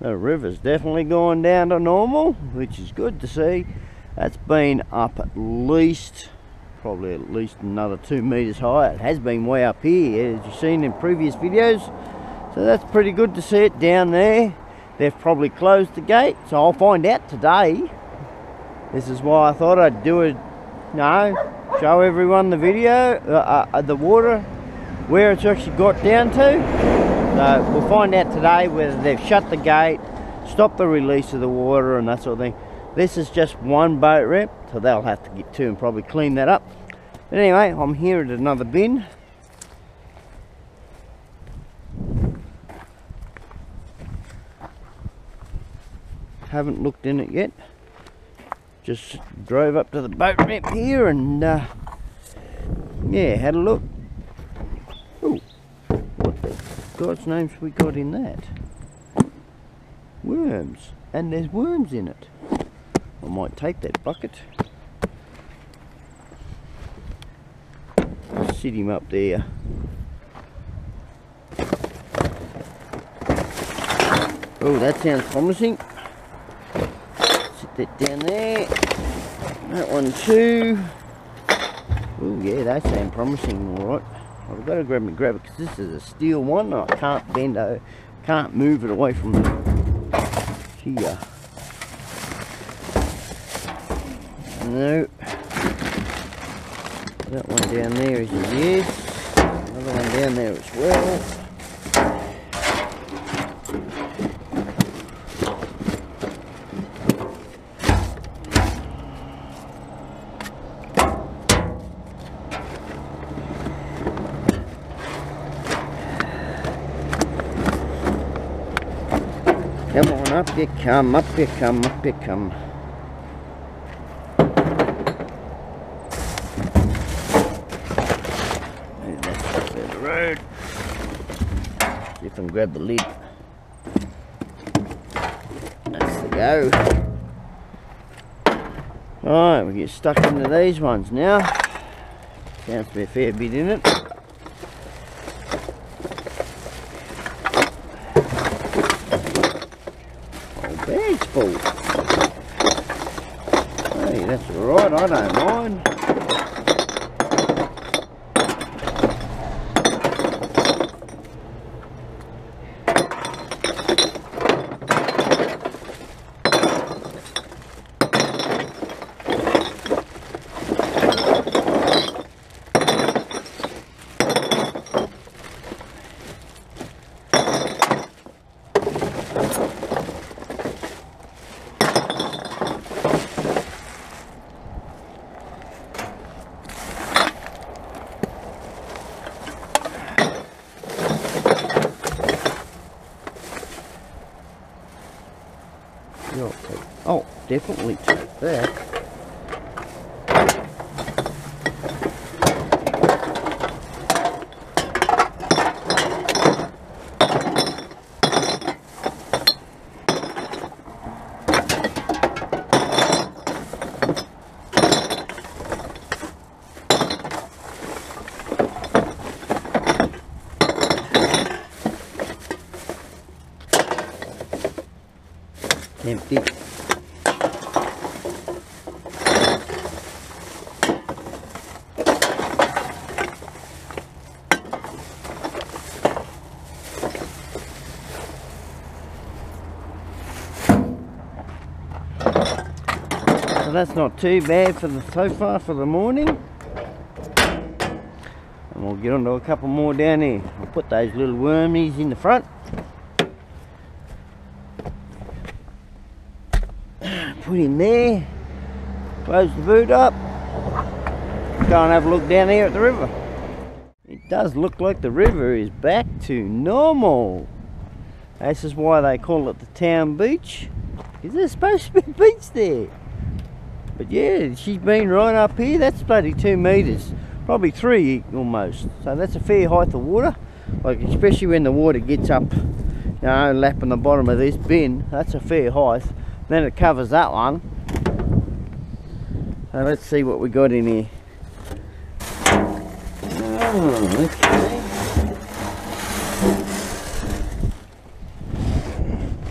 The river's definitely going down to normal, which is good to see. That's been up at least, probably at least another two meters high. It has been way up here, as you've seen in previous videos. So that's pretty good to see it down there. They've probably closed the gate, so I'll find out today. This is why I thought I'd do it, no, show everyone the video, uh, uh, the water, where it's actually got down to. So we'll find out today whether they've shut the gate, stopped the release of the water and that sort of thing. This is just one boat ramp, so they'll have to get to and probably clean that up. But anyway, I'm here at another bin. Haven't looked in it yet. Just drove up to the boat ramp here and uh, yeah, had a look. Ooh, what the God's names we got in that? Worms. And there's worms in it. I might take that bucket. Sit him up there. Oh, that sounds promising. That down there. That one too. Oh yeah, they sound promising, alright. I've got to grab me grab it because this is a steel one. I can't bend it, can't move it away from here. No. That one down there is a yes. Another one down there as well. Come on, up you come, up you come, up you come. The. See if I can grab the lid. That's the go. Alright, we get stuck into these ones now. Sounds to be a fair bit in it. Bag's full. Hey, that's alright, I don't mind. Oh, definitely take that. empty. So that's not too bad for the so far for the morning. And we'll get on to a couple more down here. I'll put those little wormies in the front. Put him there. Close the boot up. Go and have a look down here at the river. It does look like the river is back to normal. This is why they call it the town beach. Is there supposed to be a beach there? But yeah, she's been right up here. That's bloody two metres. Probably three almost. So that's a fair height of water. Like especially when the water gets up, you know, lapping the bottom of this bin. That's a fair height. Then it covers that one. So let's see what we got in here. Oh, okay.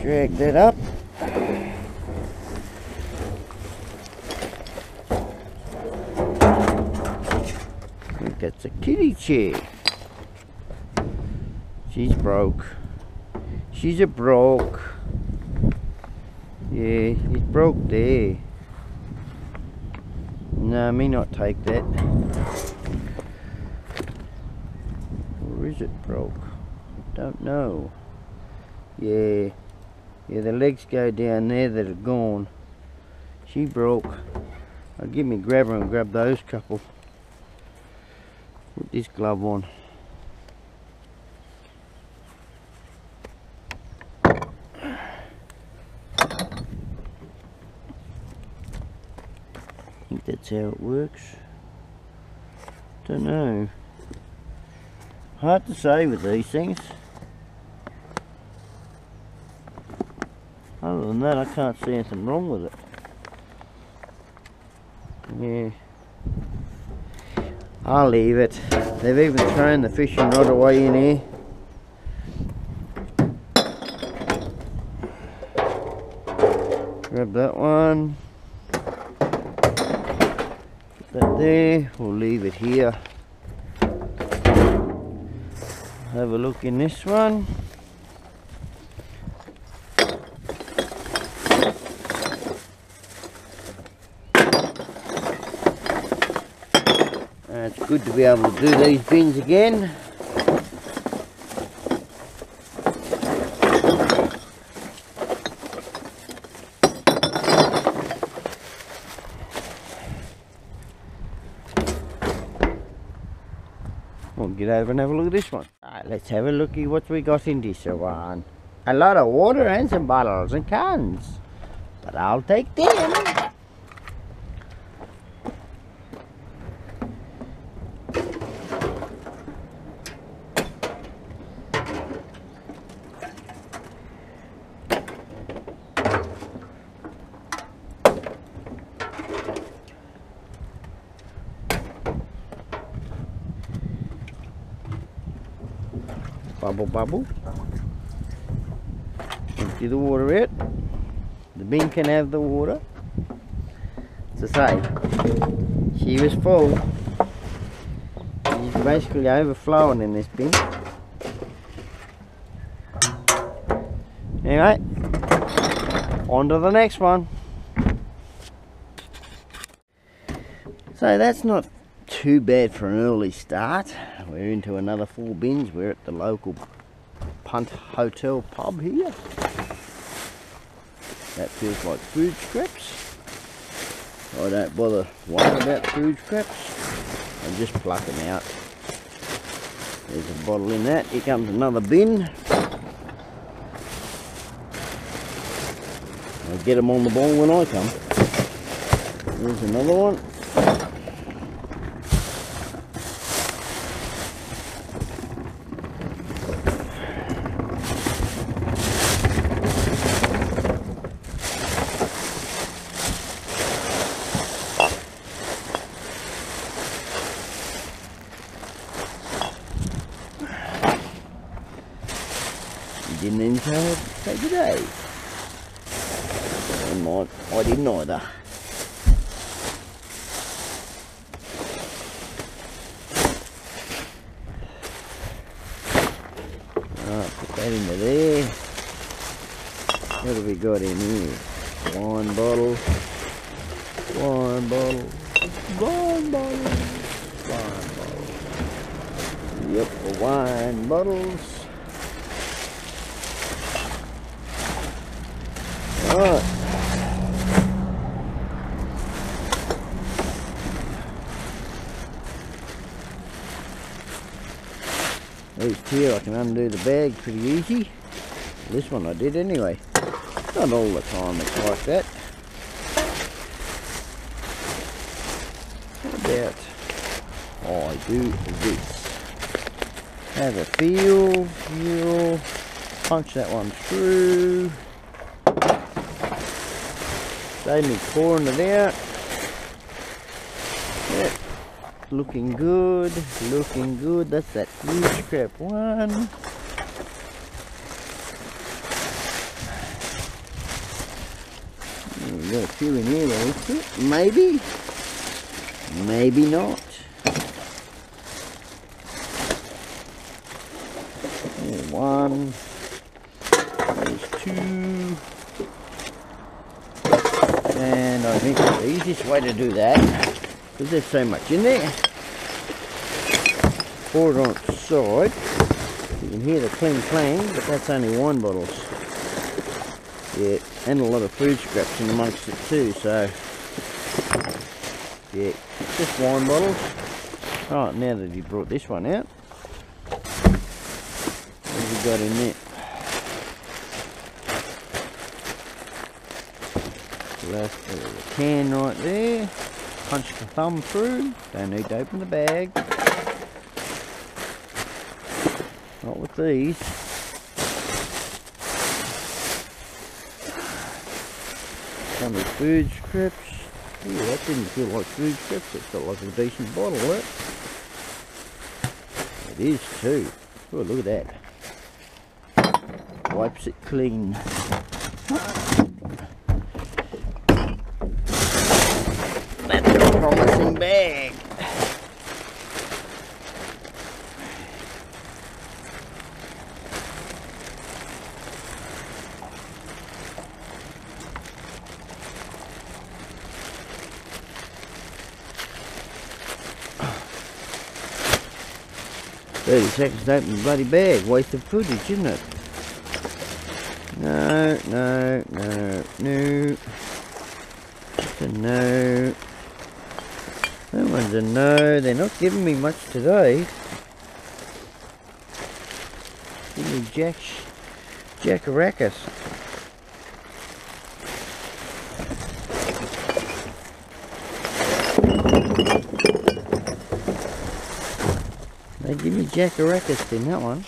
Drag that up. I think that's a kitty chair. She's broke. She's a broke. Yeah, it's broke there. No, may not take that. Or is it broke? Don't know. Yeah. Yeah, the legs go down there that are gone. She broke. I'll give me grabber and grab those couple. Put this glove on. I think that's how it works. Don't know. Hard to say with these things. Other than that, I can't see anything wrong with it. Yeah. I'll leave it. They've even thrown the fishing rod away in here. Grab that one. Put that there. We'll leave it here. Have a look in this one. Good to be able to do these bins again. We'll get over and have a look at this one. Alright, let's have a looky what we got in this one. A lot of water and some bottles and cans. But I'll take them. Bubble bubble. Empty the water out. The bin can have the water. I say, she was full. She's basically overflowing in this bin. Anyway, on to the next one. So that's not too bad for an early start. We're into another four bins. We're at the local Punt Hotel pub here. That feels like food scraps. I don't bother worrying about food scraps. I just pluck them out. There's a bottle in that. Here comes another bin. I'll get them on the ball when I come. There's another one. You didn't even tell her to take it out. Never mind, I didn't either. Into there. What have we got in here? Wine bottle. Wine bottle. Wine bottle. Wine bottle. Yep, the wine bottles. Alright. Two I can undo the bag pretty easy. This one I did anyway. Not all the time it's like that. How about I do this? Have a feel, feel, punch that one through. Save me pouring it out. Yep. Looking good, looking good. That's that blue scrap one. We've got a few in here also. Maybe. Maybe not. There's one. There's two. And I think the easiest way to do that, because there's so much in there, pour it on its side. You can hear the cling clang, but that's only wine bottles. Yeah, and a lot of food scraps in amongst it too, so yeah, just wine bottles. Right, oh, now that you brought this one out, what have we got in there? Left a uh, can right there. Punch the thumb through. Don't need to open the bag. Not with these. Some of food scraps. Ooh, that didn't feel like food scraps. It felt like a decent bottle, that. It is too. Oh, look at that. Wipes it clean. That's a promising bag. Thirty seconds to open the bloody bag. Waste of footage, isn't it? No, no, no, no. A no. That one's a no. They're not giving me much today. Give me Jack Jackaracus. They give me Jackaracus in that one.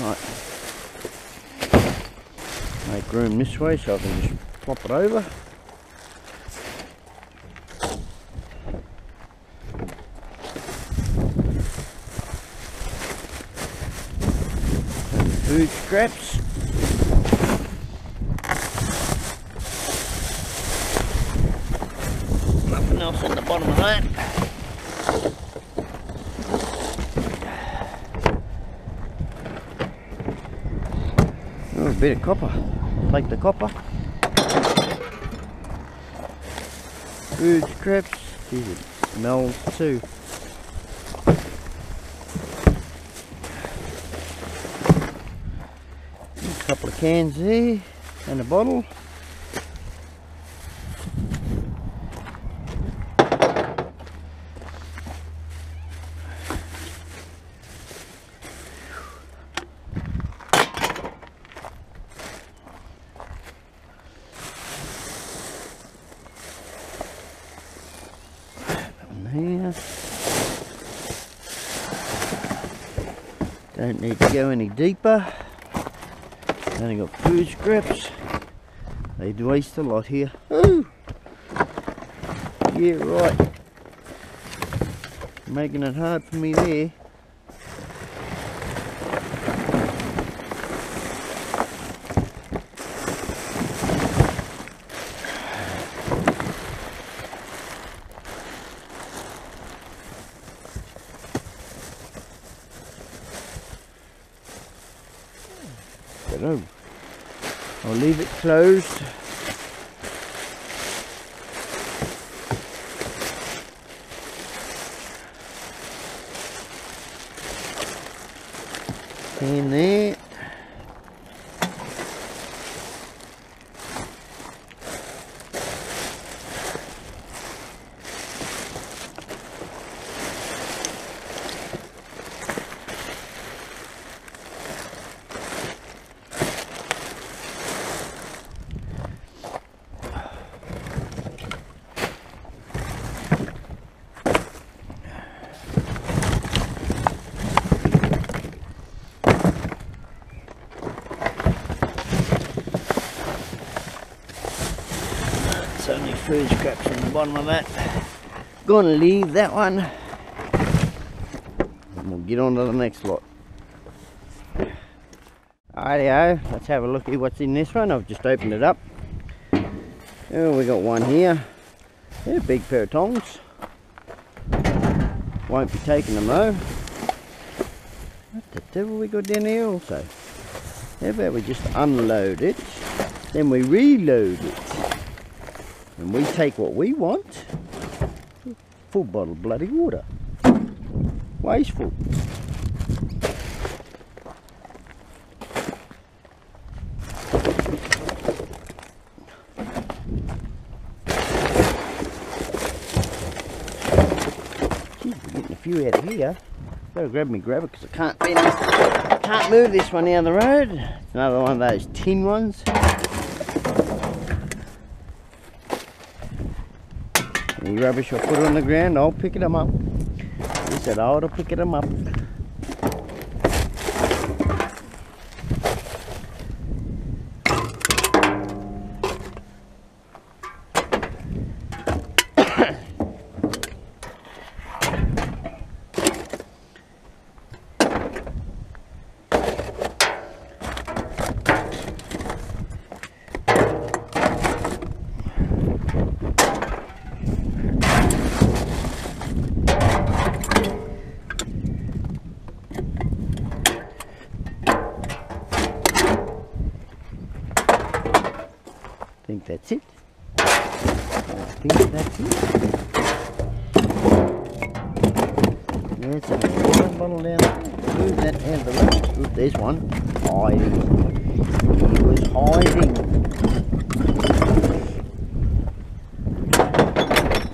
Right. Make room this way so I can just flop it over. Some food scraps. Nothing else in the bottom of that. Oh, a bit of copper. Take the copper. Food scraps. Geez, it smells too. A couple of cans there and a bottle. Don't need to go any deeper. Only got food scraps. They do waste a lot here. Ooh. Yeah, right. Making it hard for me there. But no. I'll leave it closed. Bottom of that. Gonna leave that one. And we'll get on to the next lot. Rightio, oh, let's have a look at what's in this one. I've just opened it up. Oh, we got one here. Yeah, big pair of tongs. Won't be taking them though. What the devil we got down here also? How about we just unload it, then we reload it. We take what we want. Full bottle of bloody water. Wasteful. Keep getting a few out here. Better grab me grabber because I can't bend this. can't move this one down the road. It's another one of those tin ones. Rubbish I put it on the ground, I'll pick it them up. He said I ought to pick them up. think that's it. I think that's it. There's a water bottle down there. Move that out of the way. Oop, there's one. Hiding. He was hiding.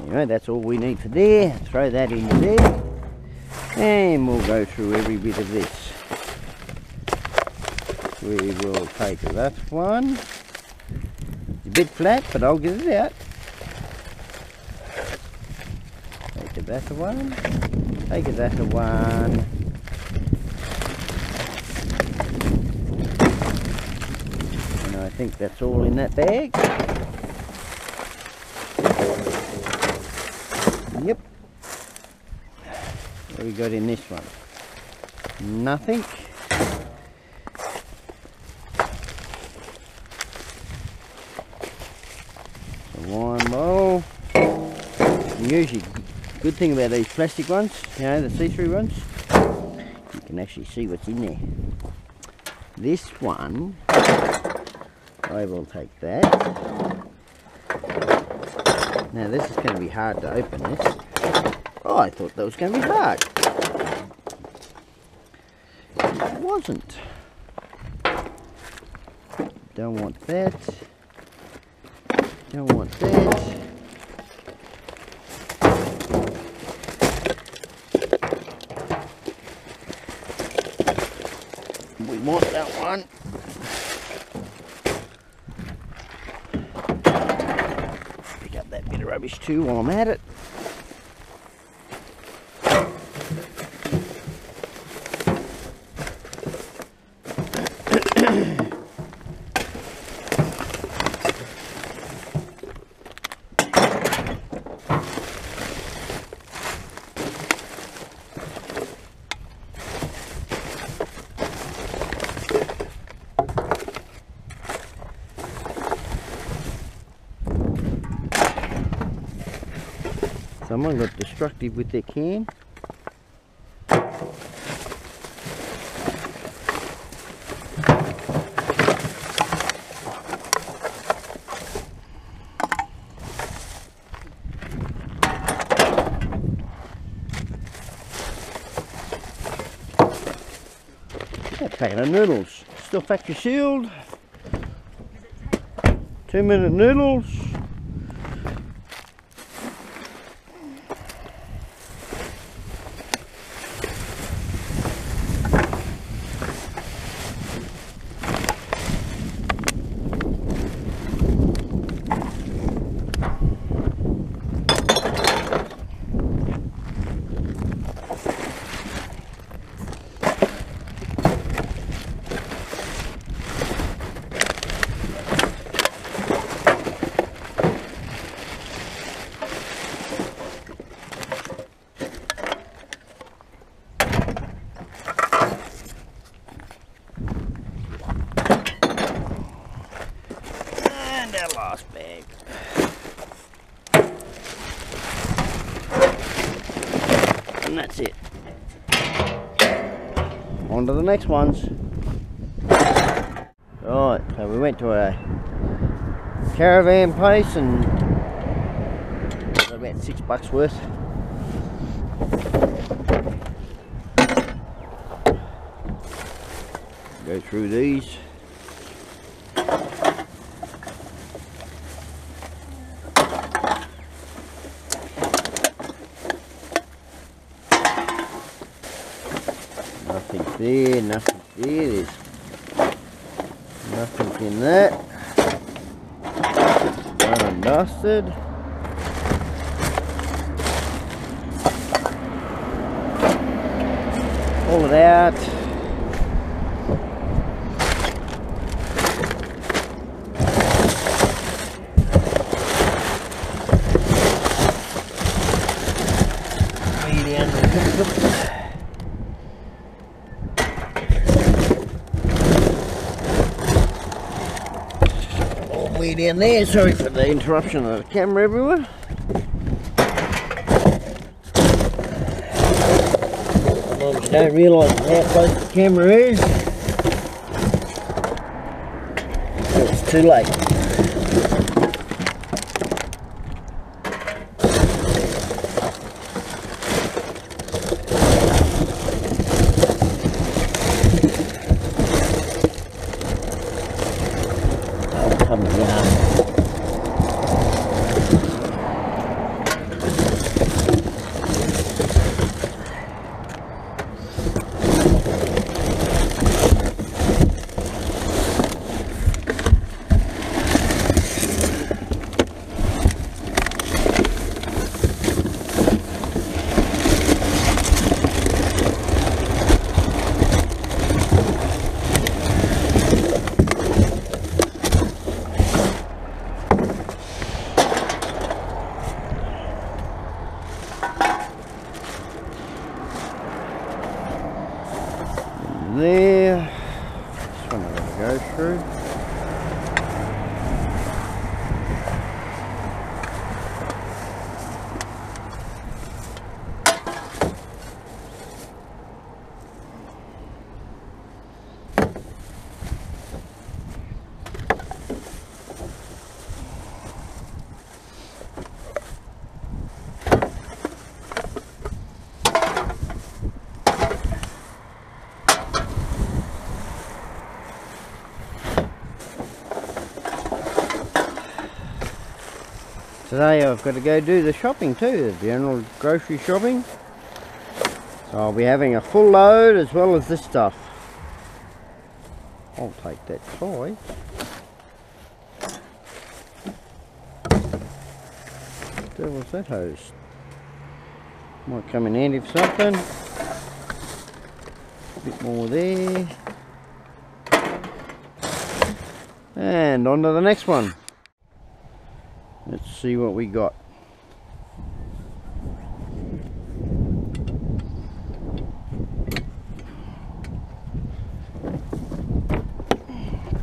Anyway, that's all we need for there. Throw that in there. And we'll go through every bit of this. We will take that one a bit flat, but I'll get it out. Take a that one. Take a that one. And I think that's all in that bag. Got in this one? Nothing. usually good thing about these plastic ones, you know, the see-through ones, you can actually see what's in there. This one, I will take that. Now this is going to be hard to open this. Oh, I thought that was going to be hard. It wasn't. Don't want that. Don't want that. We want that one. Pick up that bit of rubbish too while I'm at it. Someone got destructive with their can. Packet of noodles, still factory sealed. Two minute noodles. Next ones. Right, so we went to a caravan place and got about six bucks worth. Go through these. Nothing there, nothing there. There's nothing in that. Done and dusted. Pull it out. Way down the all the way down there. Sorry for the interruption of the camera everywhere. Sometimes you don't realise how close the camera is. It's too late. Oh, come on. There. This one I'm going to go through. Today I've got to go do the shopping too, the general grocery shopping. So I'll be having a full load as well as this stuff. I'll take that toy. There was that hose. Might come in handy for something. A bit more there. And on to the next one. See what we got.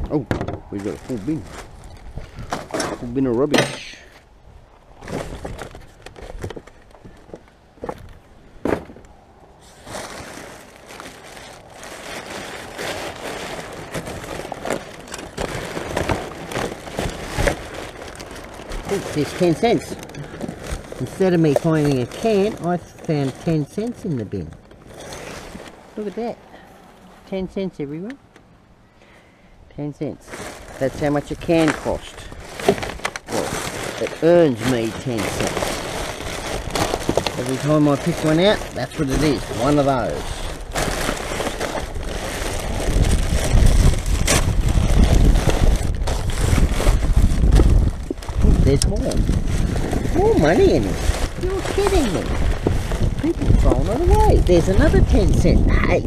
Oh, we've got a full bin. Full bin of rubbish. There's 10 cents. Instead of me finding a can, I found 10 cents in the bin. Look at that. 10 cents everyone. 10 cents. That's how much a can cost. Well, it earns me 10 cents. Every time I pick one out, that's what it is. One of those. Oh, there's more. More money in it. You're kidding me. People throwing it away. There's another 10 cent. Hey,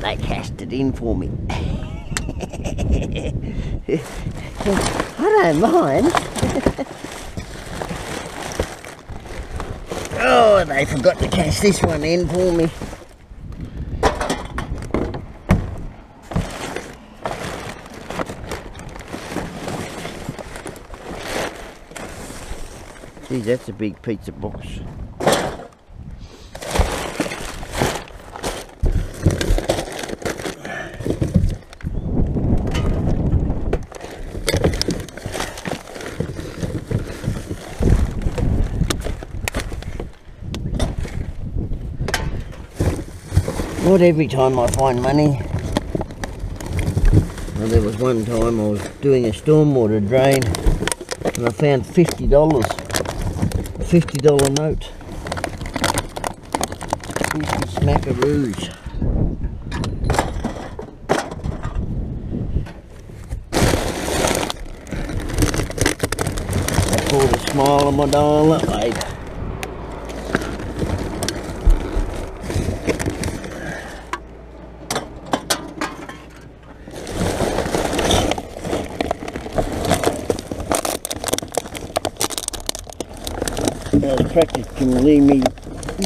they cashed it in for me. I don't mind. oh, they forgot to cash this one in for me. That's a big pizza box. Not every time I find money. Well, there was one time I was doing a stormwater drain and I found $50. A $50 note. 50 smackaroos. I pulled a smile on my dial that way. Now the practice can leave me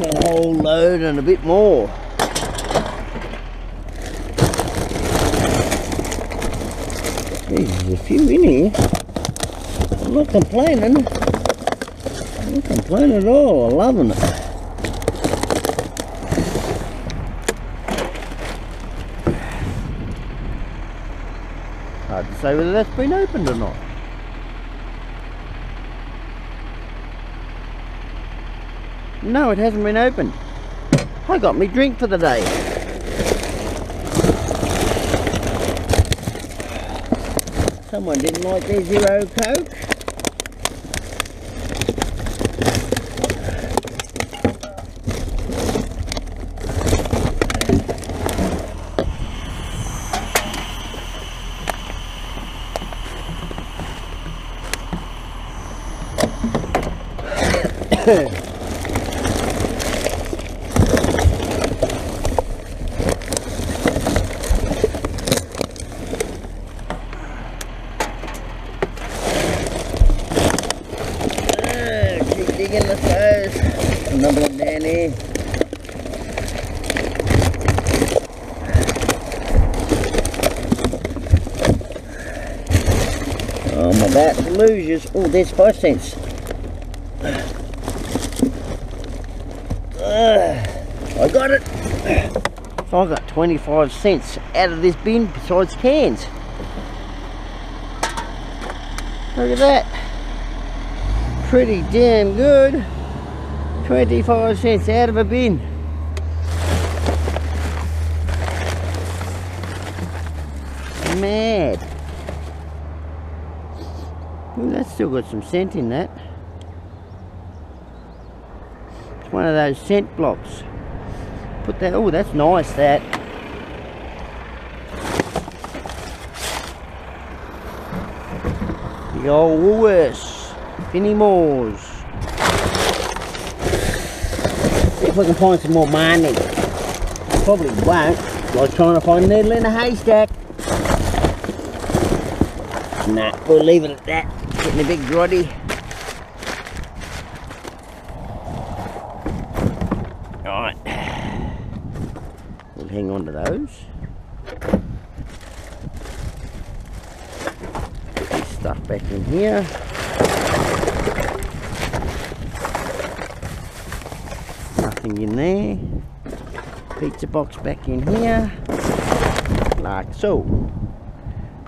a whole load and a bit more. There's a few in here. I'm not complaining. I'm not complaining at all. I'm loving it. Hard to say whether that's been opened or not. No, it hasn't been opened. I got me drink for the day. Someone didn't like their zero coke. Ah, keep digging the toes. Another one down here. Oh, I'm about to there's five cents. Ah, I got it. So I got 25 cents out of this bin besides cans. Look at that pretty damn good. 25 cents out of a bin. Mad. Ooh, that's still got some scent in that. It's one of those scent blocks. Put that, oh that's nice that. The old Woolworths. Finny Moores. See if we can find some more money. Probably won't. Like trying to find a needle in a haystack. Nah, we'll leave it at that. Getting a big grotty. Alright. We'll hang on to those. This stuff back in here. Nothing in there. Pizza box back in here. Like so.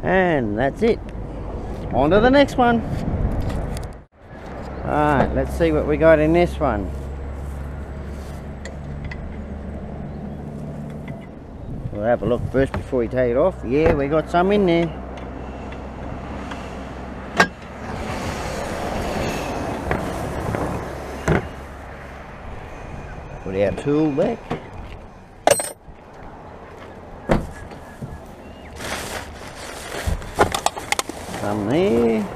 And that's it. On to the next one. Alright, let's see what we got in this one. We'll have a look first before we take it off. Yeah, we got some in there. Put our tool back. Some there.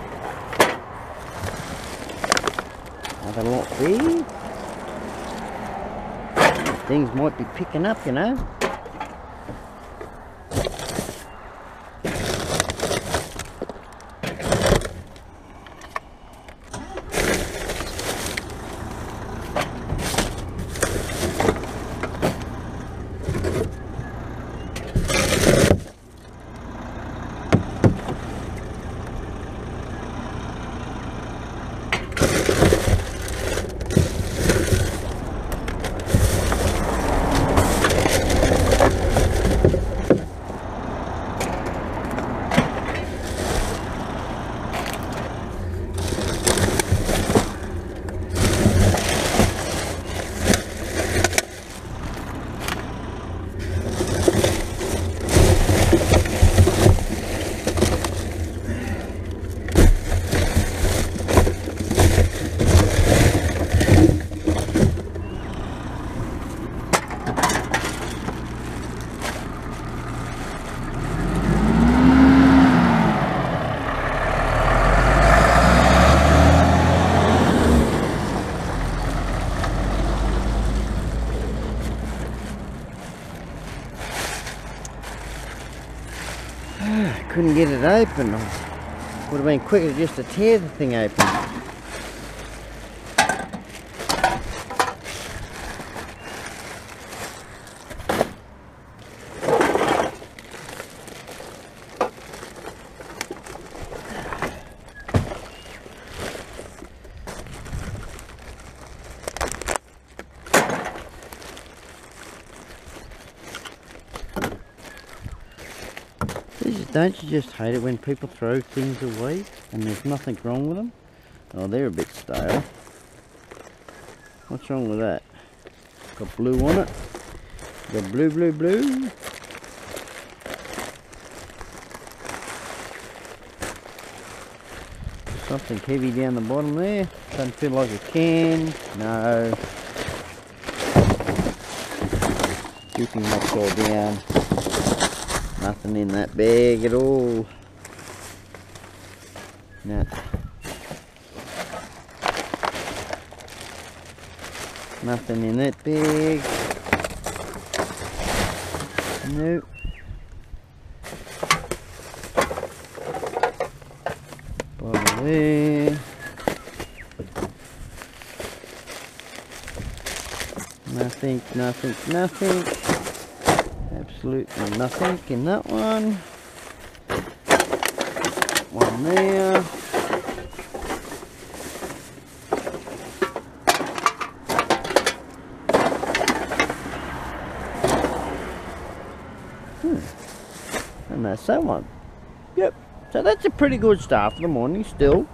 Another lot there. Things might be picking up, you know. Get it open. Would have been quicker just to tear the thing open. Don't you just hate it when people throw things away and there's nothing wrong with them? Oh, they're a bit stale. What's wrong with that? Got blue on it. Got blue, blue, blue. Something heavy down the bottom there. Doesn't feel like a can. No. Keeping that all down. Nothing in that bag at all. No. Nothing in that bag. Nope. Bottle there. Nothing, nothing, nothing absolutely nothing in that one. One there. Hmm. And that's that one. Yep. So that's a pretty good start for the morning still.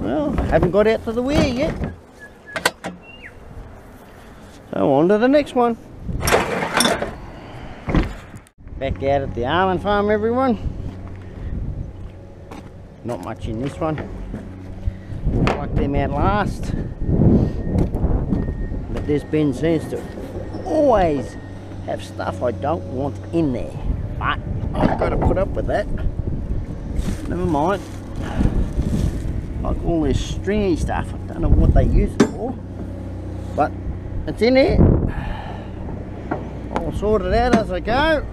Well, haven't got out to the weir yet. So on to the next one back out at the almond farm everyone. Not much in this one. Like them out last. But this bin seems to always have stuff I don't want in there. But I've got to put up with that. Never mind. Like all this stringy stuff I don't know what they use it for. But it's in there I'll sort it out as I go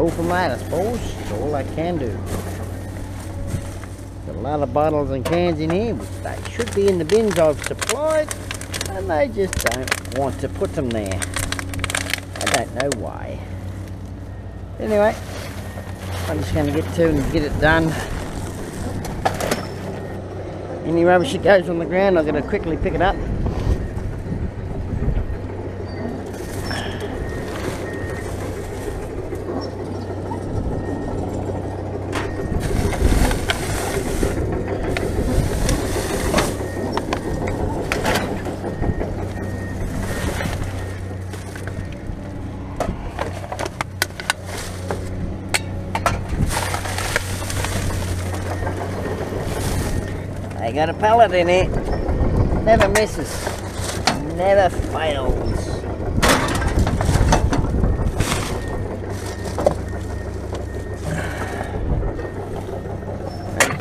go from that, I suppose. All I can do. Got a lot of bottles and cans in here, which they should be in the bins I've supplied, and they just don't want to put them there. I don't know why. Anyway, I'm just going to get to and get it done. Any rubbish that goes on the ground, I'm going to quickly pick it up pellet in it. Eh? Never misses. Never fails.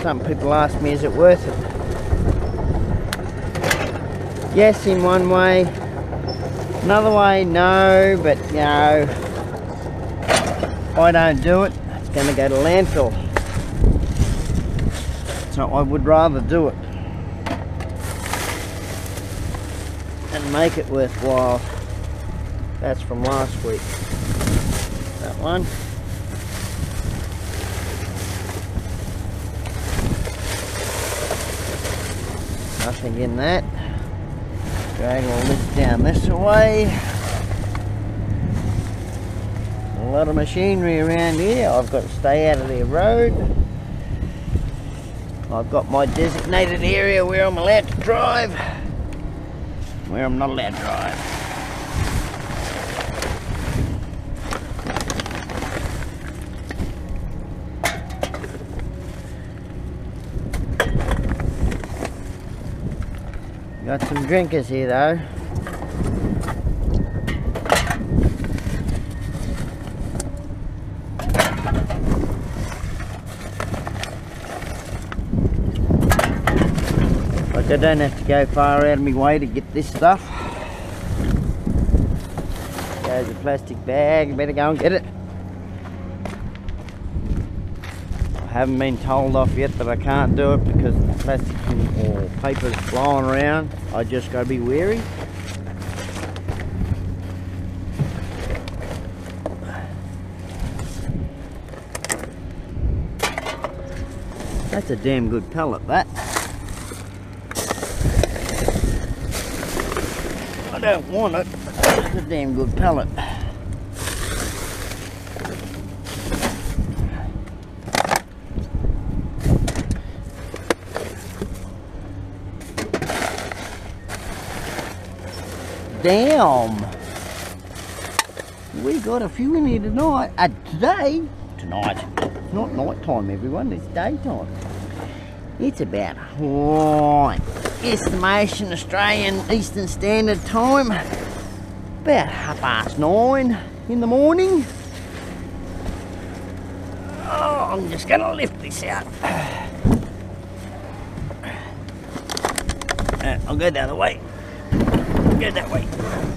Some people ask me, is it worth it? Yes, in one way. Another way, no, but you know, I don't do it, it's going to go to landfill. So I would rather do it make it worthwhile. That's from last week. That one. Nothing in that. Drag all this down this way. A lot of machinery around here. I've got to stay out of their road. I've got my designated area where I'm allowed to drive, where I'm not allowed to drive. Got some drinkers here though. I don't have to go far out of my way to get this stuff. There's a plastic bag, better go and get it. I haven't been told off yet that I can't do it because the plastic or paper's flying around. I just got to be wary. That's a damn good pellet, that. Want it, it's a damn good pellet. Damn! We got a few in here tonight. Uh, today, tonight. It's not night time, everyone. It's daytime. It's about oh, estimation Australian Eastern Standard Time. About half past nine in the morning. Oh, I'm just gonna lift this out. Uh, I'll go the other way. Go that way.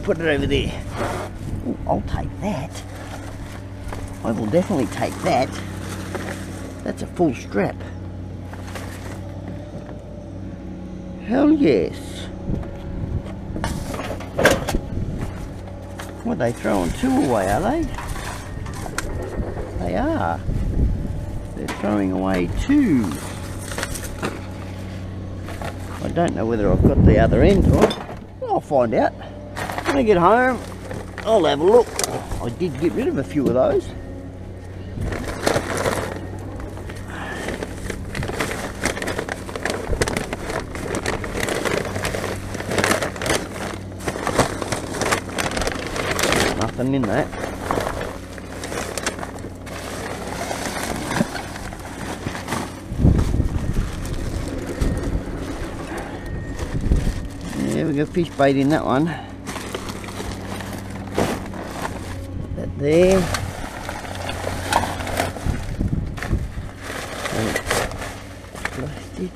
Put it over there. Ooh, I'll take that. I will definitely take that. That's a full strap. Hell yes. What are they throwing two away, are they? They are. They're throwing away two. I don't know whether I've got the other end right. I'll find out. When I get home, I'll have a look. I did get rid of a few of those. In that. Yeah, we got fish bait in that one. That there. And plastic.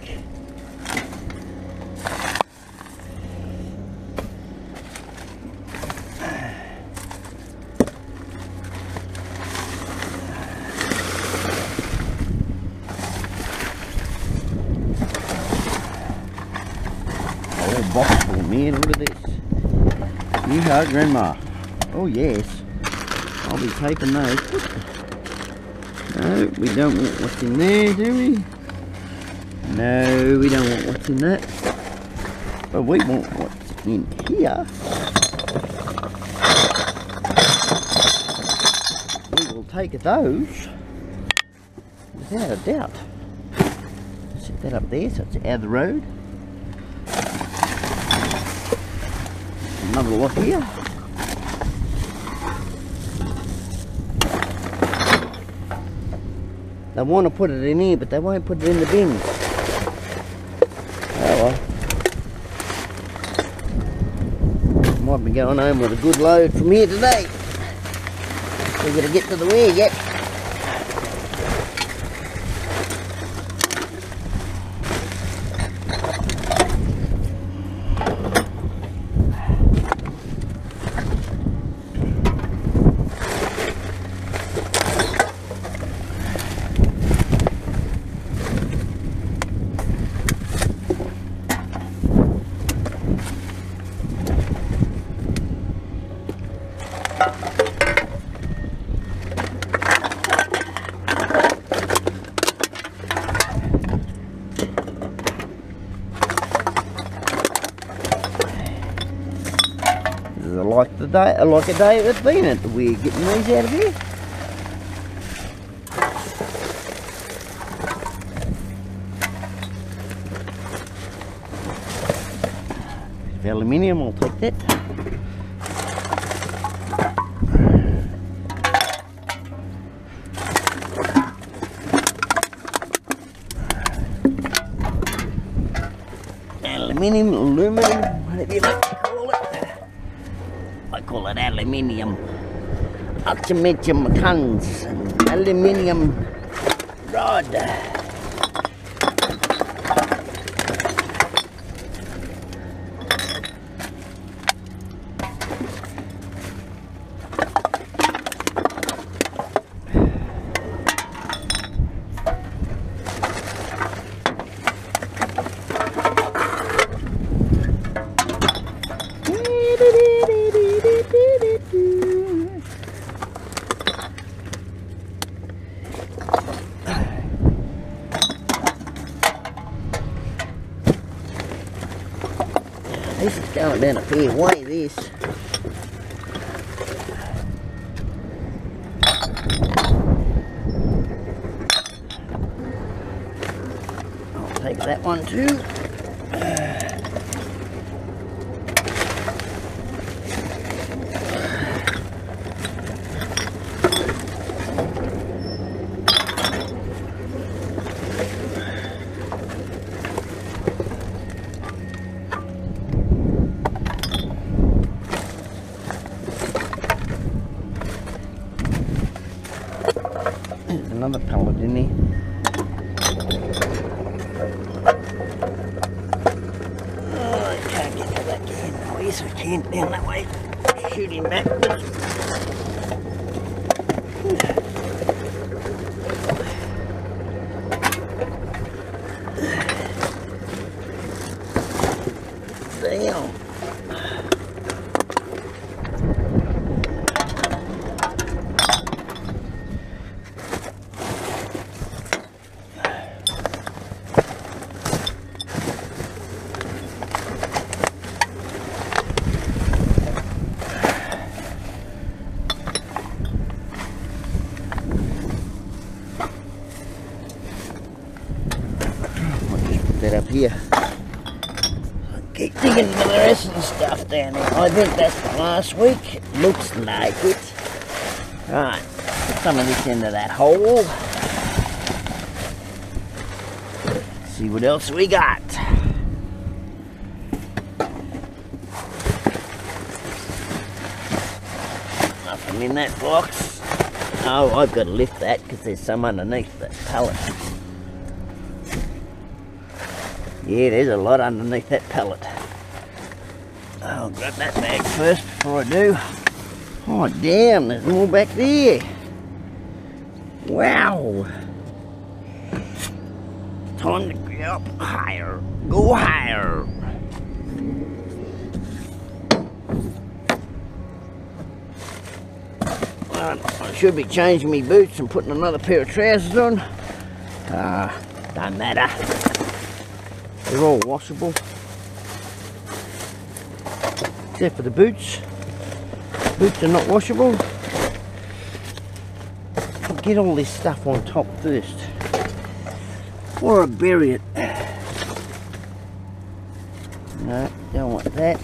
Oh, box full, man, look at this. You heard Grandma. Oh, yes. I'll be taping those. No, we don't want what's in there, do we? No, we don't want what's in that. But we want what's in here. We will take those without a doubt. Set that up there so it's out of the road. Another lot here. They want to put it in here, but they won't put it in the bins. Oh well. Might be going home with a good load from here today. We're going to get to the weir yet. This is like the day, like a day it's been at the weir getting these out of here. Aluminium, I'll take that. Aluminium, aluminum, whatever you like call it aluminium. Ultimatium cans, aluminium rod. This is going down a fair way, this. I'll take that one too. There's another pellet in there. Oh, I can't get to that can. Oh, yes, I can. Down that way. Shoot him backwards. Damn. I'll just put that up here. Keep digging into the rest of I think that's the last week. Looks like it. Right, put some of this into that hole. See what else we got. Nothing in that box. Oh, I've got to lift that because there's some underneath that pallet. Yeah, there's a lot underneath that pallet. Grab that bag first before I do. Oh damn, there's more back there. Wow. Time to go up higher. Go higher. I should be changing my boots and putting another pair of trousers on. Ah, don't matter. They're all washable. Except for the boots. Boots are not washable. Get all this stuff on top first. Or I bury it. No, don't want that.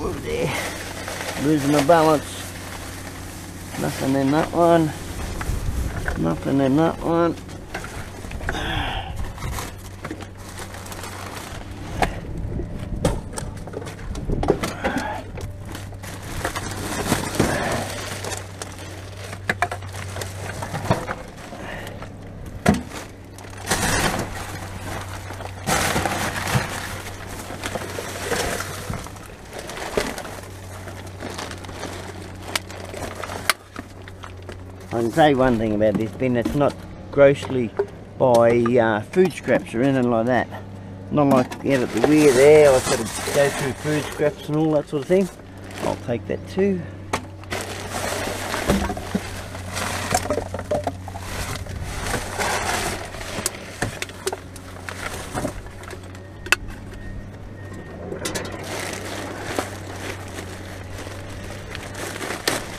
Whoa there. Losing my balance. Nothing in that one. Nothing in that one. Say one thing about this bin, it's not grossly by uh, food scraps or anything like that. Not like out at the rear there, I've got to go through food scraps and all that sort of thing. I'll take that too.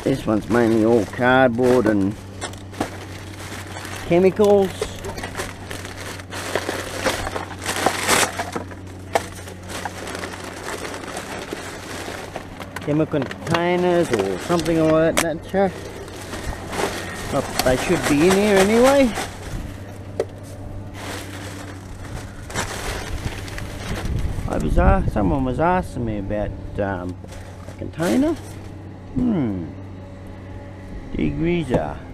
This one's mainly all cardboard and chemicals. Chemical containers or something like that nature. That they should be in here anyway. I was uh, someone was asking me about um, a container. Hmm. Degreaser.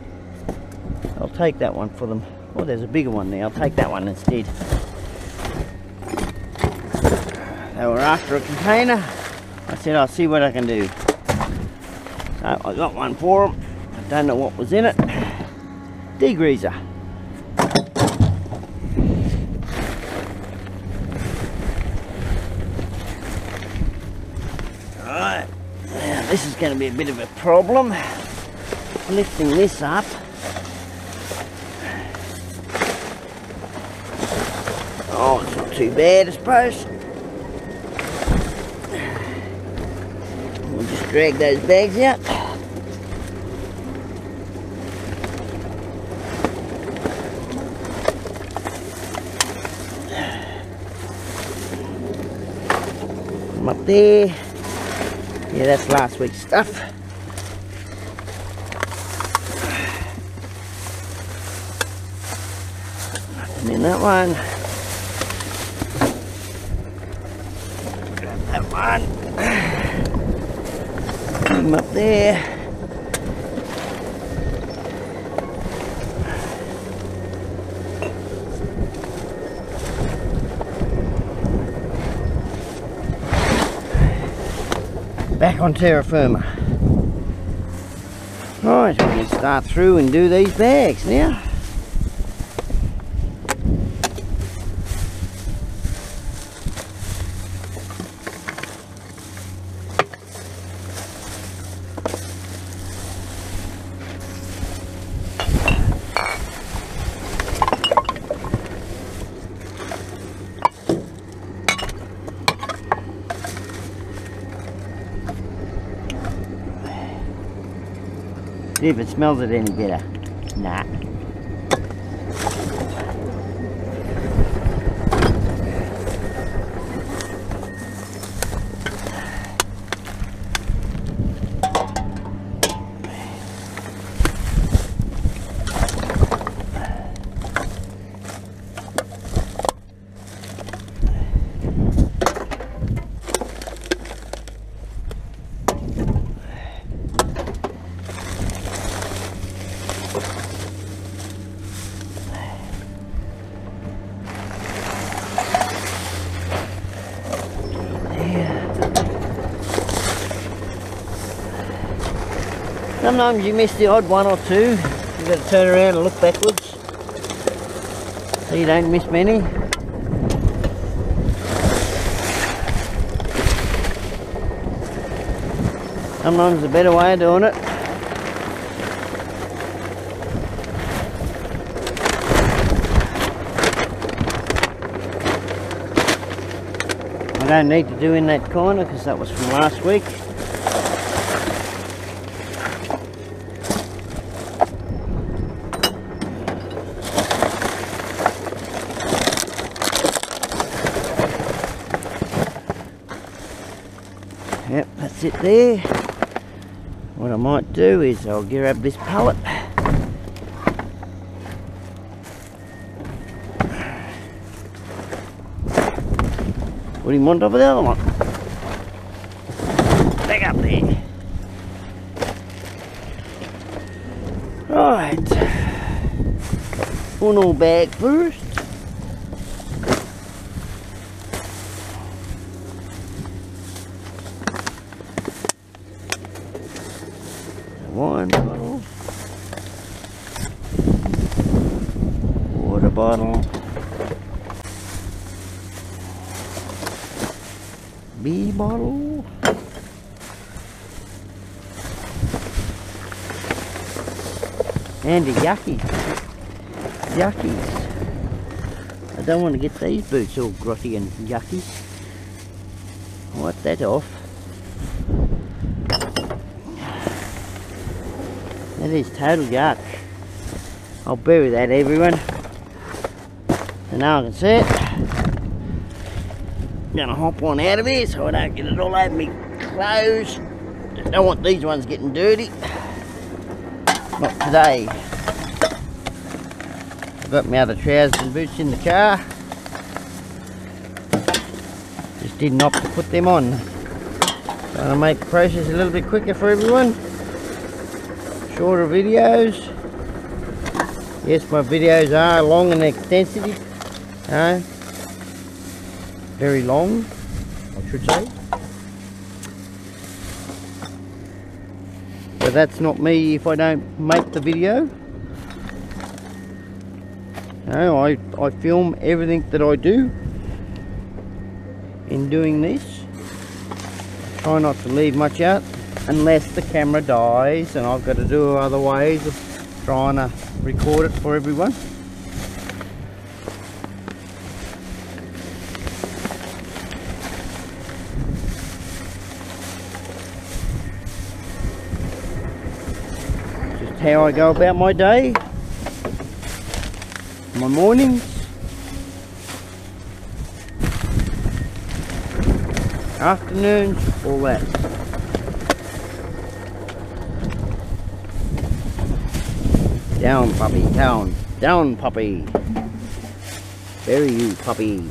Take that one for them. Oh, there's a bigger one there. I'll take that one instead. They were after a container. I said I'll see what I can do. So I got one for them. I don't know what was in it. Degreaser. Alright, now this is going to be a bit of a problem. Lifting this up. Oh, it's not too bad, I suppose. We'll just drag those bags out. Come up there. Yeah, that's last week's stuff. In that one. Grab that one. Put him up there. back on terra firma. Right, we can start through and do these bags now. See if it smells it any better. Nah. Sometimes you miss the odd one or two. You've got to turn around and look backwards. So you don't miss many. Sometimes the better way of doing it. I don't need to do in that corner because that was from last week. Yep, that's it there. What I might do is I'll grab this pallet. Put him on top of the other one. Back up there. Right. One all bag first. One bottle. Water bottle. B bottle. Yucky. Yuckies. I don't want to get these boots all grotty and yucky. Wipe that off. That is total yuck. I'll bury that everyone. So now I can see it. Gonna hop on out of here so I don't get it all over me clothes. Don't want these ones getting dirty. Not today. Got my other trousers and boots in the car. Just didn't opt to put them on. Trying to make the process a little bit quicker for everyone. Shorter videos. Yes, my videos are long and extensive. Uh, very long, I should say. But that's not me if I don't make the video. No, I, I film everything that I do in doing this. I try not to leave much out unless the camera dies and I've got to do other ways of trying to record it for everyone. Just how I go about my day, my mornings. afternoons, all that. Down, puppy, down. Down, puppy. Bury you, puppy.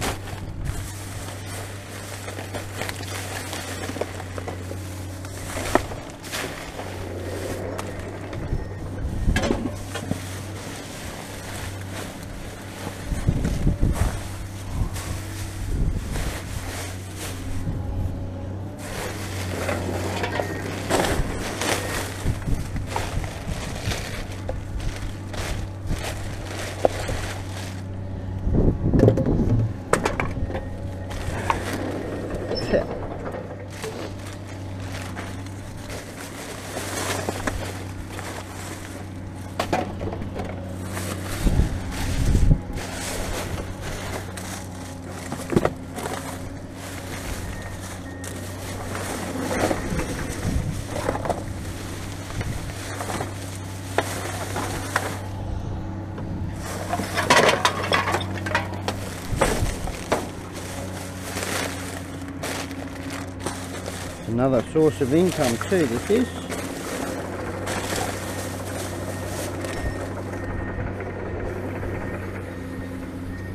another source of income too this is.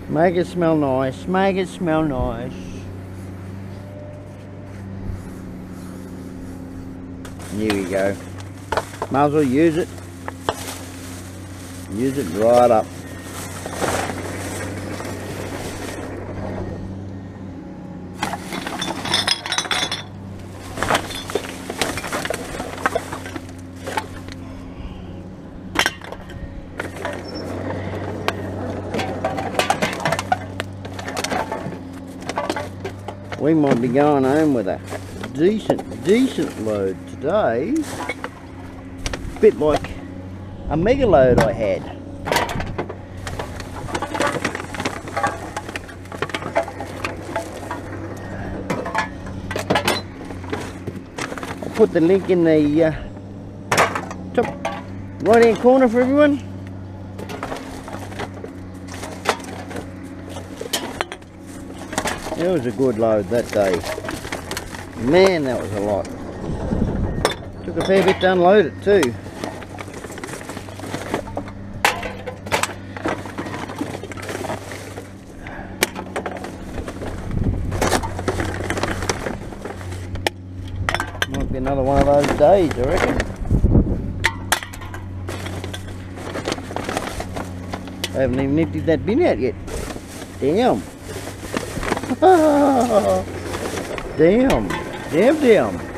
Make it smell nice make it smell nice. Here we go. Might as well use it. Use it right up be going home with a decent, decent load today. Bit like a mega load I had. I'll put the link in the uh, top right hand corner for everyone. It was a good load that day. Man, that was a lot. Took a fair bit to unload it too. Might be another one of those days, I reckon. I haven't even emptied that bin out yet. Damn. damn, damn, damn.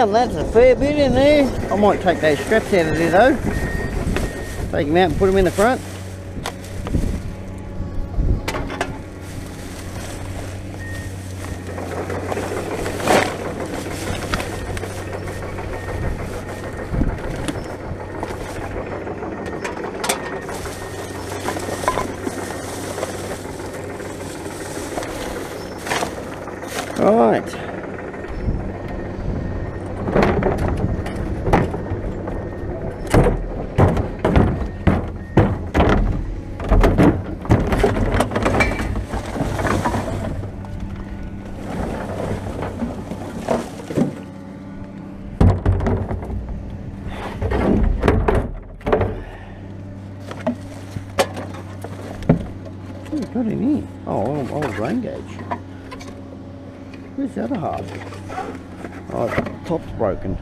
That's a fair bit in there. I might take those straps out of there though. Take them out and put them in the front. Right. What have we got in here? Oh, old, old rain gauge. Where's the other half? Oh, the top's broken.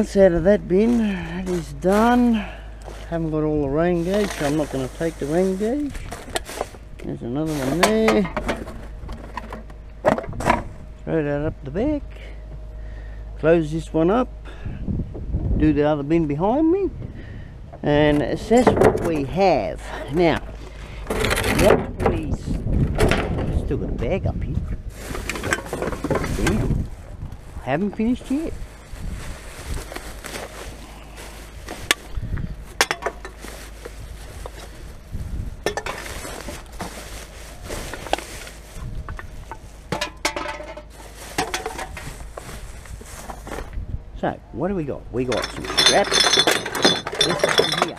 That's out of that bin. it is done. Haven't got all the rain gauge, so I'm not going to take the rain gauge. There's another one there. Throw that up the back. Close this one up. Do the other bin behind me. And assess what we have. Now, what we... Still got a bag up here. Damn. Haven't finished yet. So, what do we got? We got some straps. This one here.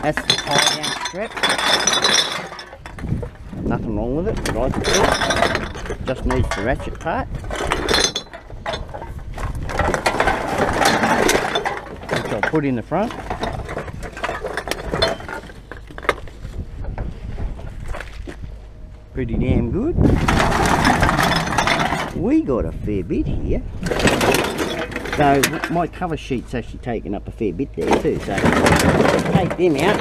That's the tie down strap. Nothing wrong with it, there. Just needs the ratchet part. Which I'll put in the front. Pretty damn good we got a fair bit here. So my cover sheet's actually taken up a fair bit there too. So take them out.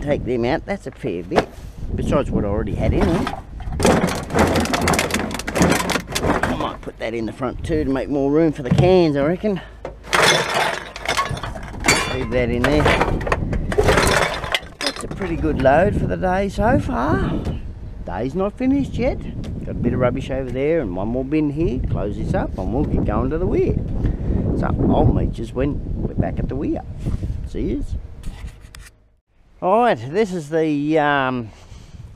Take them out. That's a fair bit. Besides what I already had in it. I might put that in the front too to make more room for the cans, I reckon. Leave that in there. That's a pretty good load for the day so far. Day's not finished yet. Got a bit of rubbish over there and one more bin here. Close this up and we'll get going to the weir. So I'll meet you when we're back at the weir. See you. Alright, this is the um,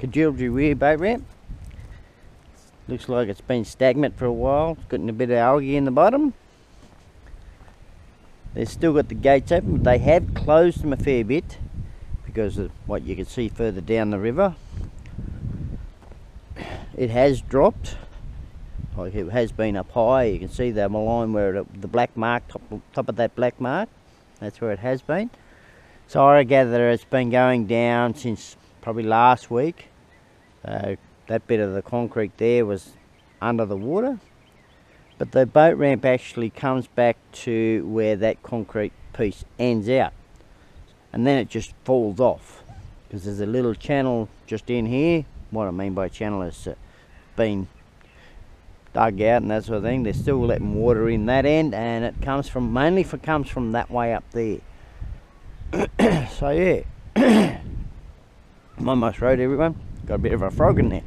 Weir boat ramp. Looks like it's been stagnant for a while. It's getting a bit of algae in the bottom. They've still got the gates open, but they have closed them a fair bit because of what you can see further down the river it has dropped. Like it has been up high. You can see the line where it, the black mark top, top of that black mark. That's where it has been. So I gather it's been going down since probably last week. Uh, that bit of the concrete there was under the water. But the boat ramp actually comes back to where that concrete piece ends out. And then it just falls off. Because there's a little channel just in here. What I mean by channel is uh, been dug out and that sort of thing. They're still letting water in that end and it comes from, mainly for comes from that way up there. so yeah, I'm almost road everyone. Got a bit of a frog in there.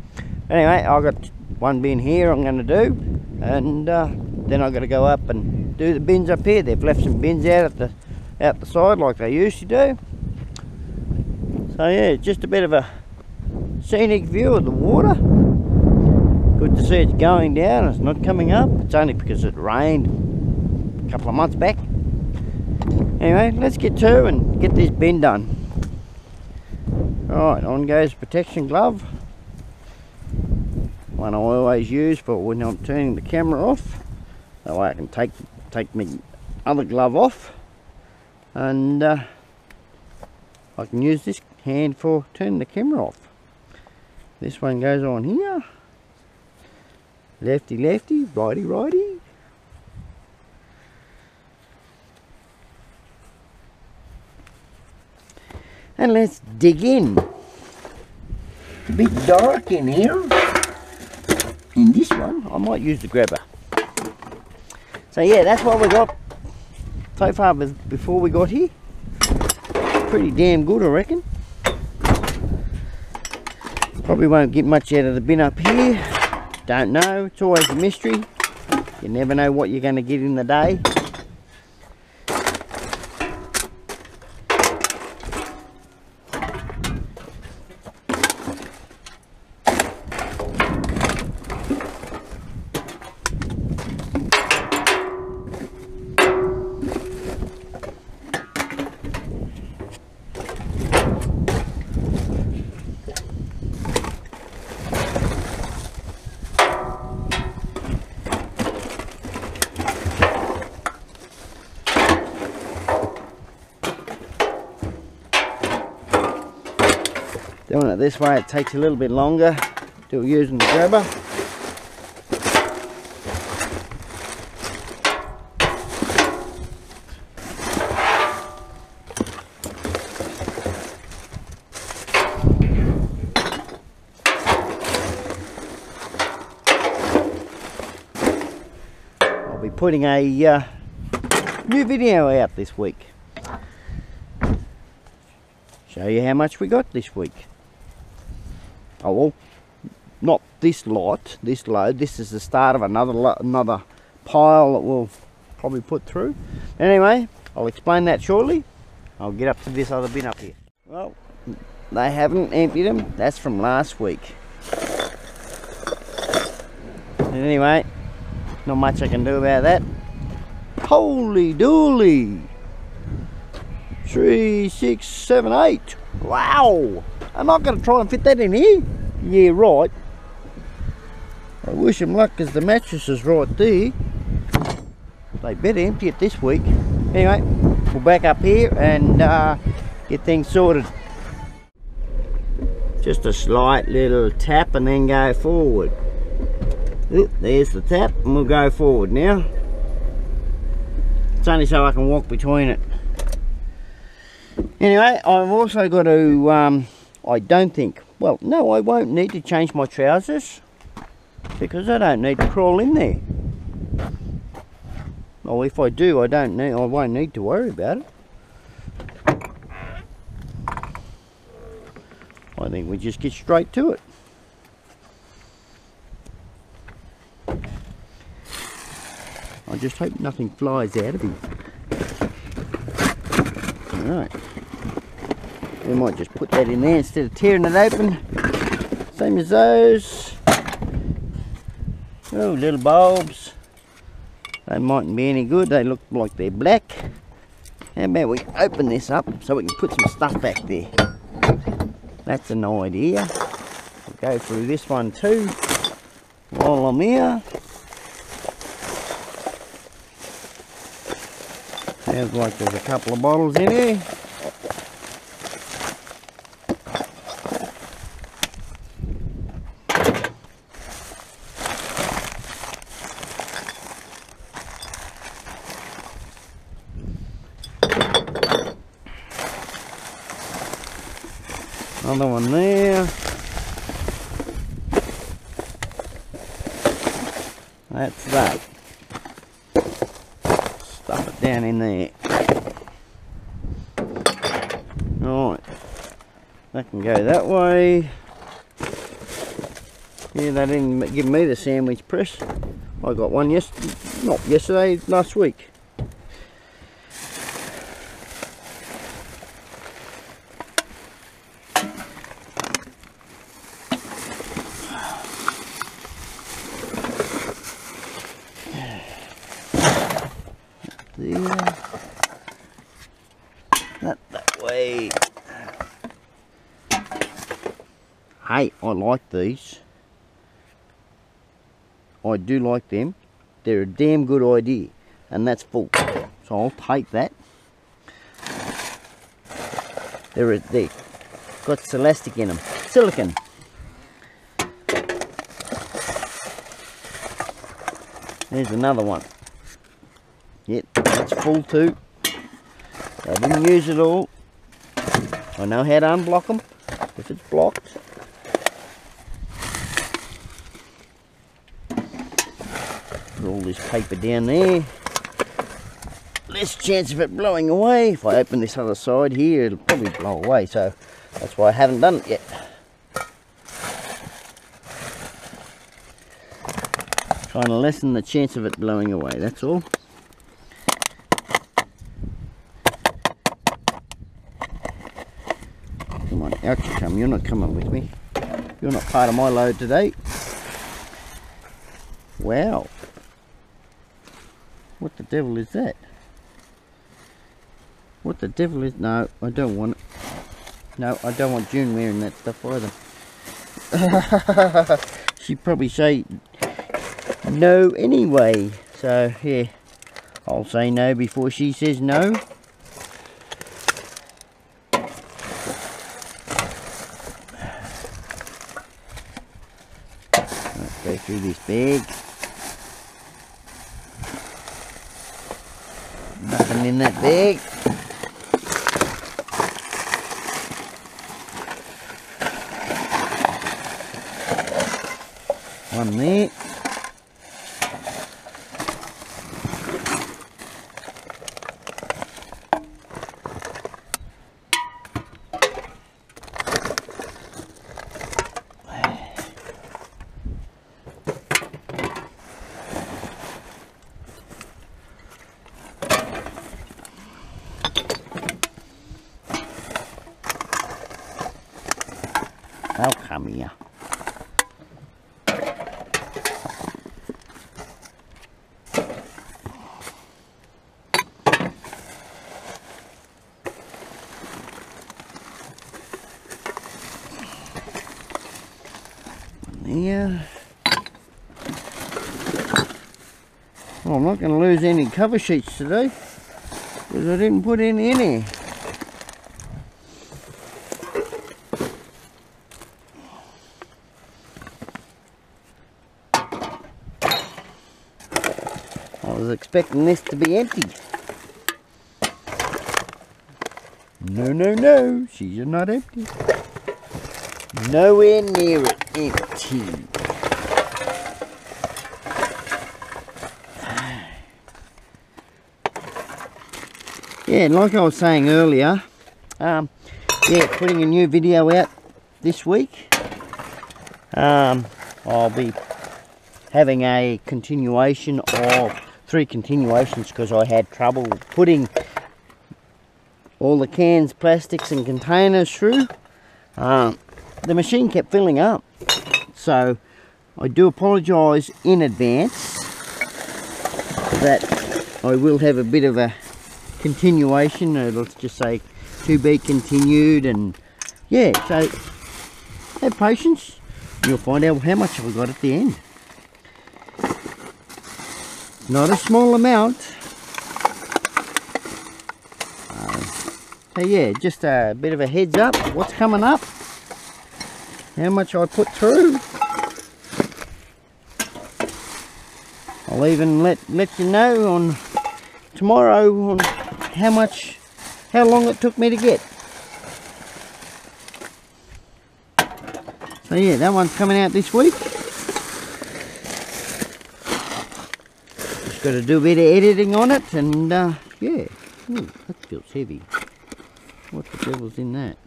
Anyway, I've got one bin here I'm going to do and uh, then I've got to go up and do the bins up here. They've left some bins out at the out the side like they used to do. So yeah, just a bit of a scenic view of the water. Good to see it's going down, it's not coming up. It's only because it rained a couple of months back. Anyway, let's get to and get this bin done. Alright, on goes protection glove. One I always use for when I'm turning the camera off. That way I can take take my other glove off and uh, I can use this hand for turning the camera off. This one goes on here. Lefty lefty, righty righty. And let's dig in. A bit dark in here. In this one, I might use the grabber. So yeah, that's what we got so far before we got here. Pretty damn good, I reckon. Probably won't get much out of the bin up here. Don't know, it's always a mystery. You never know what you're going to get in the day. Doing it it takes a little bit longer. It using the grabber. I'll be putting a uh, new video out this week. Show you how much we got this week. Oh well, not this lot, this load. This is the start of another another pile that we'll probably put through. Anyway, I'll explain that shortly. I'll get up to this other bin up here. Well, they haven't emptied them. That's from last week. Anyway, not much I can do about that. Holy dooly! Three, six, seven, eight. Wow! I'm not going to try and fit that in here. Yeah, right. I wish him luck because the mattress is right there. They better empty it this week. Anyway, we'll back up here and uh, get things sorted. Just a slight little tap and then go forward. Oop, there's the tap and we'll go forward now. It's only so I can walk between it. Anyway, I've also got to um, I don't think, well, no, I won't need to change my trousers because I don't need to crawl in there. Or if I do, I don't need, I won't need to worry about it. I think we just get straight to it. I just hope nothing flies out of him. Alright. We might just put that in there instead of tearing it open. Same as those. Oh, little bulbs. They mightn't be any good. They look like they're black. How about we open this up so we can put some stuff back there. That's an idea. I'll go through this one too while I'm here. Sounds like there's a couple of bottles in here. Another one there. That's that. Stuff it down in there. Right. That can go that way. Yeah, they didn't give me the sandwich press. I got one yes, not yesterday, last week. there. Not that way. Hey, I like these. I do like them. They're a damn good idea. And that's full. So I'll take that. They're, they got elastic in them. Silicon. There's another one. Yep, that's full too. I didn't use it all. I know how to unblock them if it's blocked. Put all this paper down there. Less chance of it blowing away. If I open this other side here, it'll probably blow away. So that's why I haven't done it yet. Trying to lessen the chance of it blowing away, that's all. Come on, out you come. You're not coming with me. You're not part of my load today. Wow. What the devil is that? What the devil is... No, I don't want it. No, I don't want June wearing that stuff either. She'd probably say no anyway. So, yeah. I'll say no before she says no. Let's go through this bag. Nothing in that bag. One there. I'll come here. There. Well, I'm not going to lose any cover sheets today because I didn't put in any. I was expecting this to be empty. No, no, no, she's not empty. Nowhere near it empty. Yeah, like I was saying earlier, um, yeah, putting a new video out this week. Um, I'll be having a continuation of three continuations because I had trouble putting all the cans, plastics and containers through. Um, the machine kept filling up. So I do apologise in advance that I will have a bit of a continuation. Let's just say to be continued and yeah, so have patience. You'll find out how much I got at the end. Not a small amount. Uh, so yeah, just a bit of a heads up what's coming up how much I put through. I'll even let let you know on tomorrow on how much how long it took me to get. So yeah, that one's coming out this week. Just got to do a bit of editing on it and uh, yeah. Ooh, that feels heavy. What the devil's in that?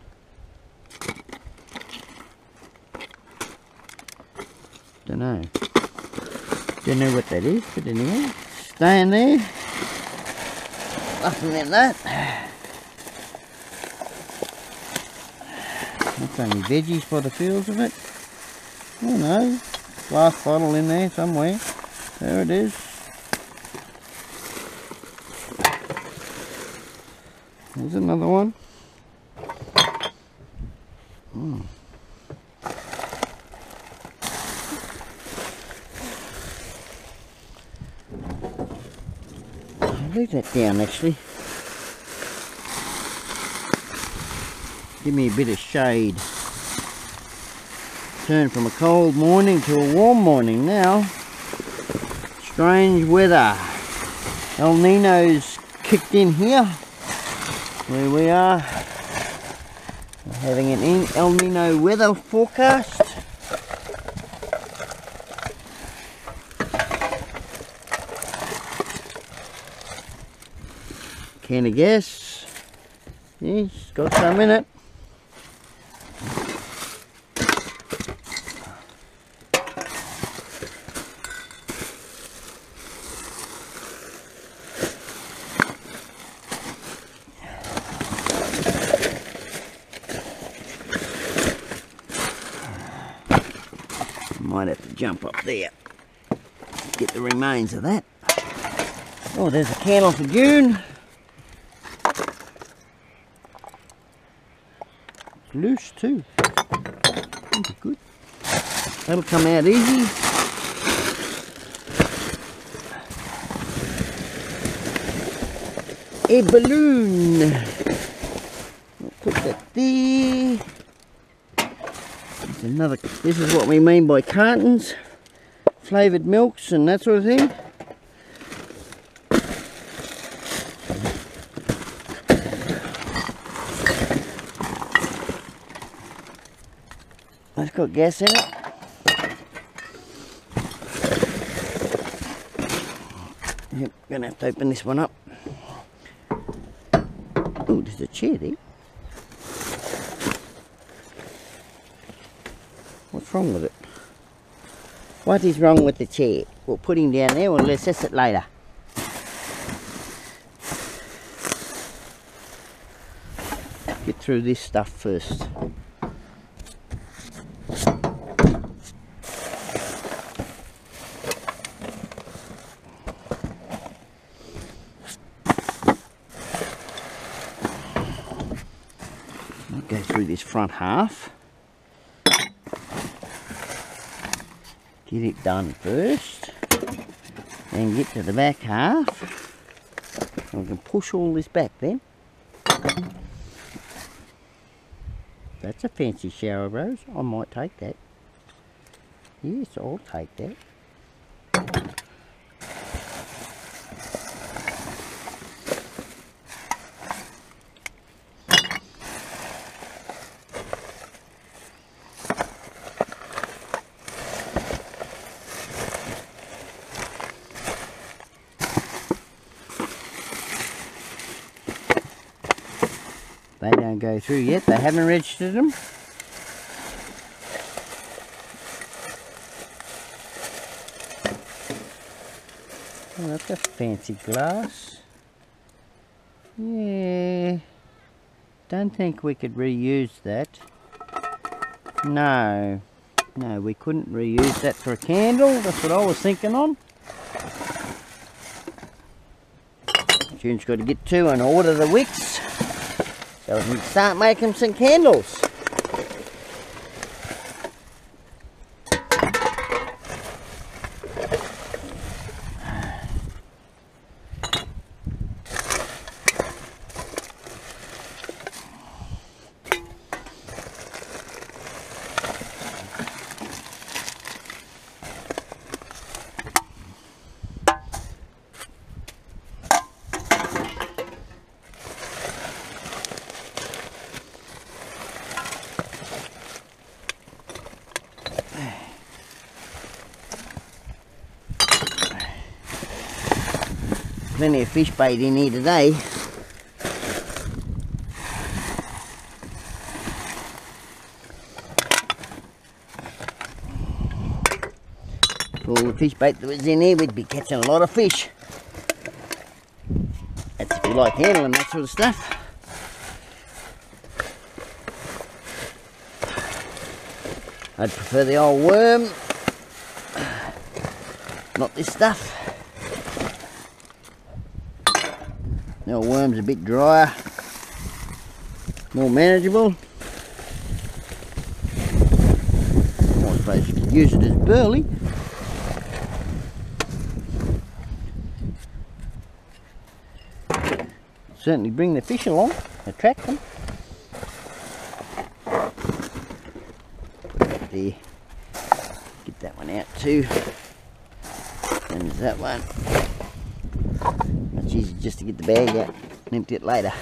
Don't know. Don't know what that is, but anyway, staying there. Nothing in that. That's only veggies by the feels of it. Oh no, glass bottle in there somewhere. There it is. There's another one. That down actually. Give me a bit of shade. Turn from a cold morning to a warm morning now. Strange weather. El Nino's kicked in here. Where we are. Having an El Nino weather forecast. Can of gas. It's got some in it. Might have to jump up there. Get the remains of that. Oh, there's a candle for June. Loose too. That'll good. That'll come out easy. A balloon. Put that there. There's another. This is what we mean by cartons, flavoured milks and that sort of thing. Got gas in it. Yep, gonna have to open this one up. Oh, there's a chair there. What's wrong with it? What is wrong with the chair? We'll put him down there, we'll assess it later. Get through this stuff first. I'll go through this front half. Get it done first. Then get to the back half. I can push all this back then. That's a fancy shower rose. I might take that. Yes, I'll take that. They don't go through yet. They haven't registered them. Oh, that's a fancy glass. Yeah. Don't think we could reuse that. No. No, we couldn't reuse that for a candle. That's what I was thinking on. June's got to get to and order the wicks. Start making some candles. Fish bait in here today. All the fish bait that was in here, we'd be catching a lot of fish. That's if you like handling that sort of stuff. I'd prefer the old worm, not this stuff. The worm's a bit drier, more manageable. I suppose you could use it as burley. Certainly bring the fish along, attract them. there. Get that one out too. And that one. Easier just to get the bag out and empty it later.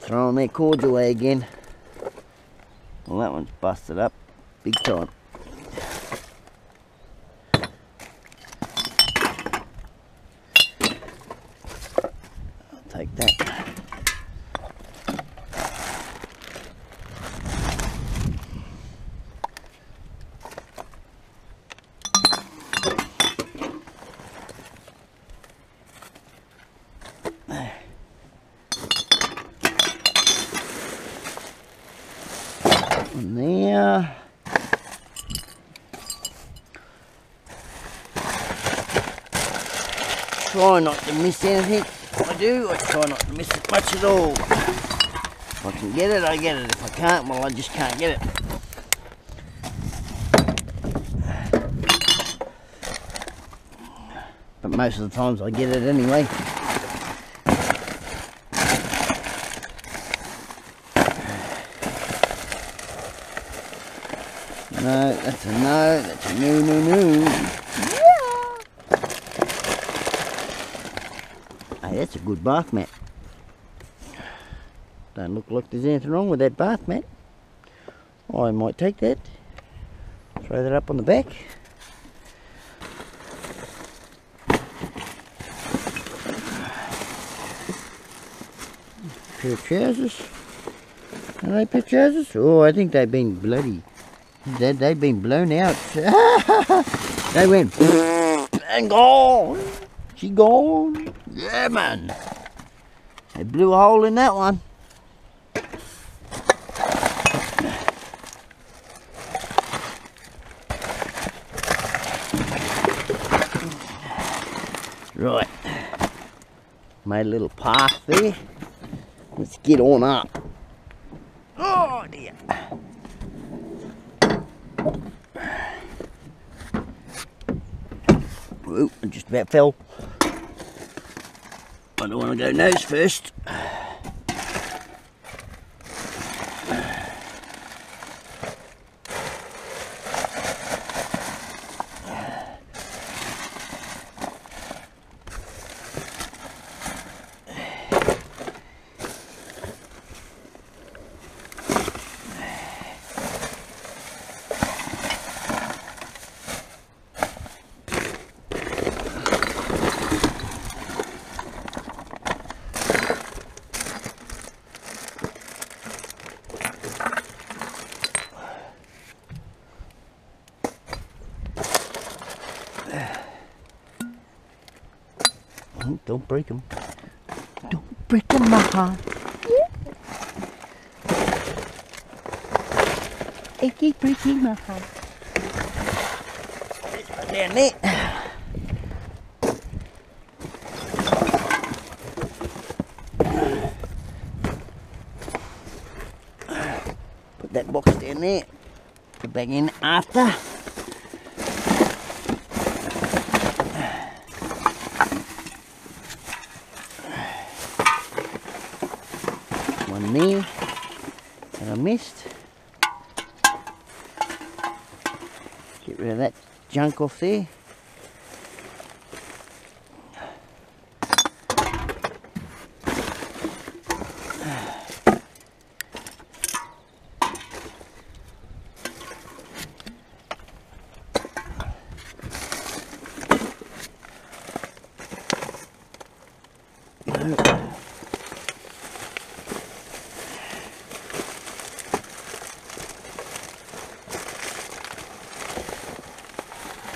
Throwing their cords away again. Well, that one's busted up big time. I'll take that. One there. Try not to miss anything. I do, I try not to miss it much at all. If I can get it, I get it. If I can't, well, I just can't get it. But most of the times I get it anyway. No, that's a no, that's a no, no, no. Hey, that's a good bath mat. Don't look like there's anything wrong with that bath mat. I might take that. Throw that up on the back. Pair of trousers. Are they pair trousers? Oh, I think they've been bloody they, they've been blown out. they went and gone. She gone. Yeah, man. Blew a hole in that one. Right. Made a little path there. Let's get on up. Oh dear. Ooh, I just about fell. I don't want to go nose first. Oh, Don't break them. Don't break them, my heart. They keep breaking my heart. Down there. Put that box down there. Put back in after. one there that I missed. Get rid of that junk off there.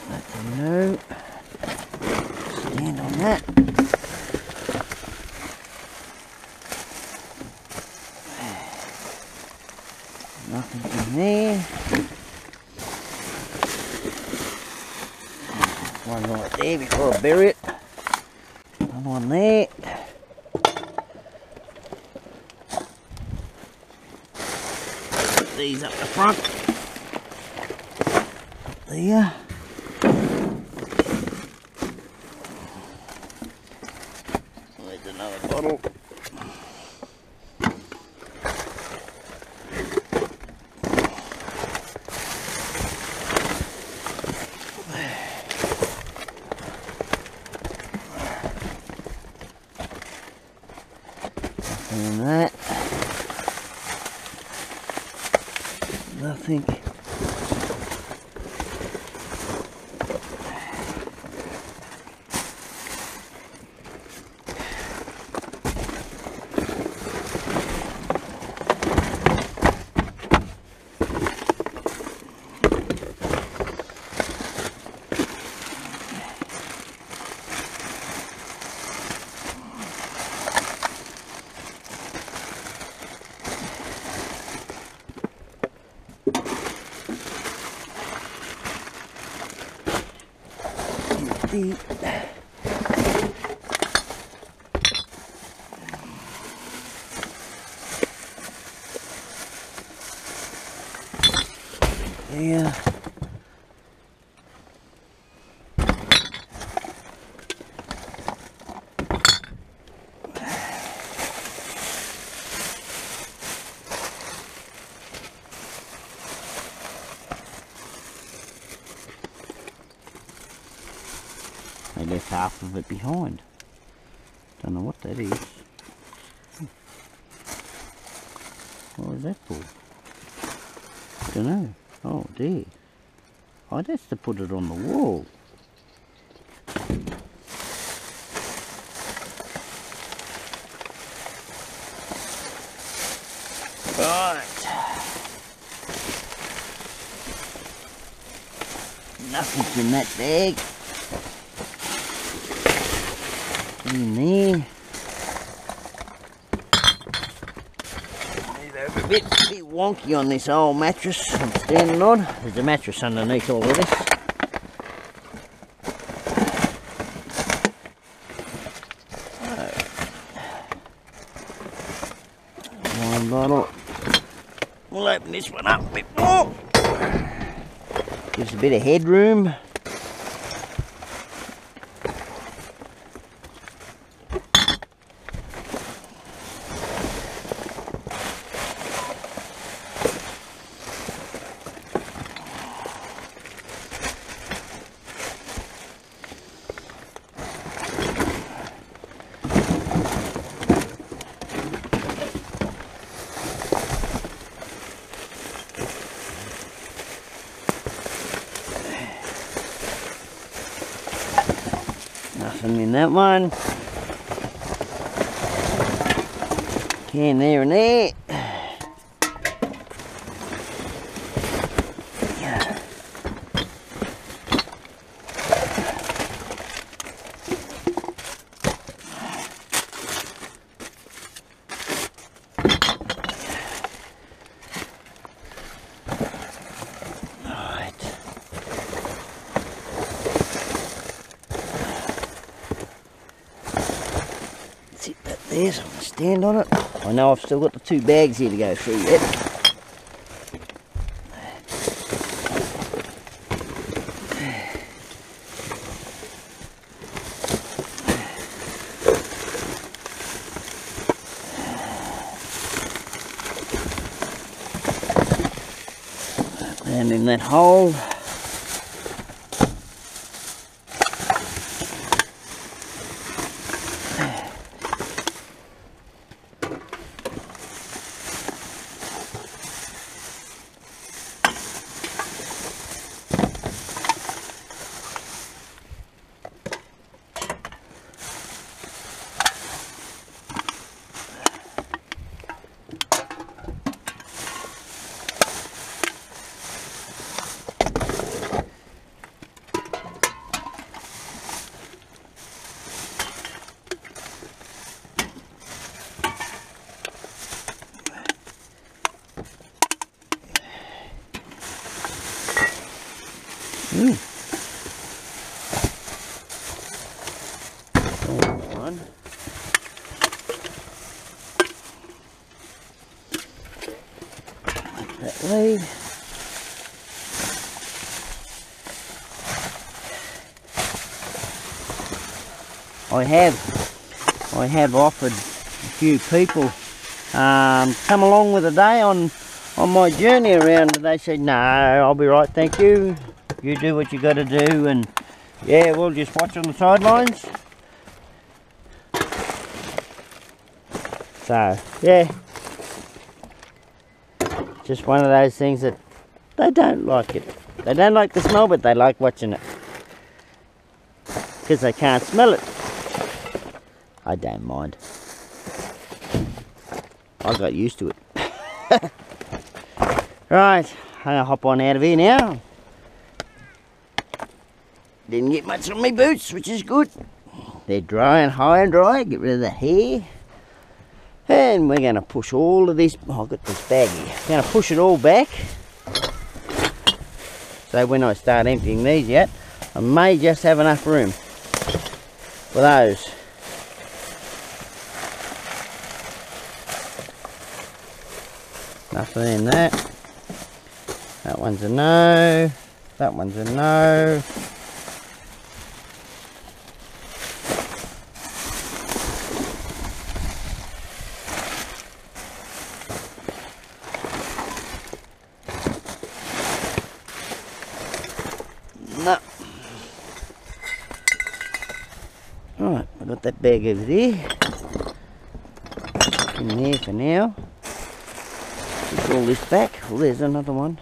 That's a no. Stand on that. Nothing in there. One right there it. One on there. Put these up the front. Up there. There's another bottle. And that. Nothing. deep. Yeah. They left half of it behind. Don't know what that is. What is that for? Don't know. Oh dear. Oh, that's to put it on the wall. Right. Nothing's in that bag. In there. A bit, a bit wonky on this old mattress I'm standing on. There's a mattress underneath all of this. Bottle. We'll open this one up a bit more. Gives a bit of headroom. Nothing in that one. Can there and there. Right. Sit that there so I can stand on it. I know I've still got the two bags here to go through yet. And in that hole. I have. I have offered a few people um, come along with a day on on my journey around and they said no I'll be right thank you. You do what you got to do and yeah we'll just watch on the sidelines. So yeah. Just one of those things that they don't like it. They don't like the smell but they like watching it. Because they can't smell it I don't mind I got used to it right I'm gonna hop on out of here now didn't get much on my boots, which is good. They're dry and high and dry. Get rid of the hair. And we're to push all of this. Oh, I've got this bag here. Going to push it all back. So when I start emptying these out, I may just have enough room for those. Nothing in that. That one's a no. That one's a no. No. Alright, I got that bag over there. In there for now. Put all this back. Well, there's another one.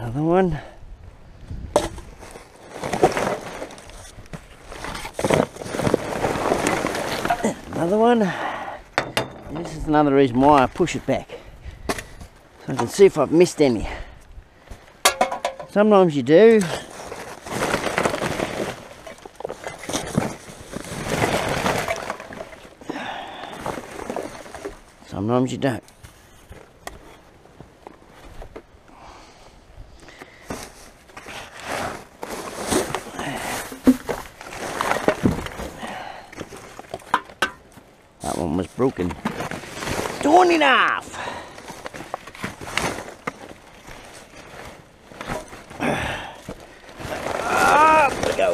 Another one. Another one. This is another reason why I push it back. So I can see if I've missed any. Sometimes you do. Sometimes you don't. That one was broken. Torn in half. Up we go.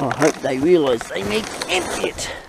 I hope they realise they need to empty it.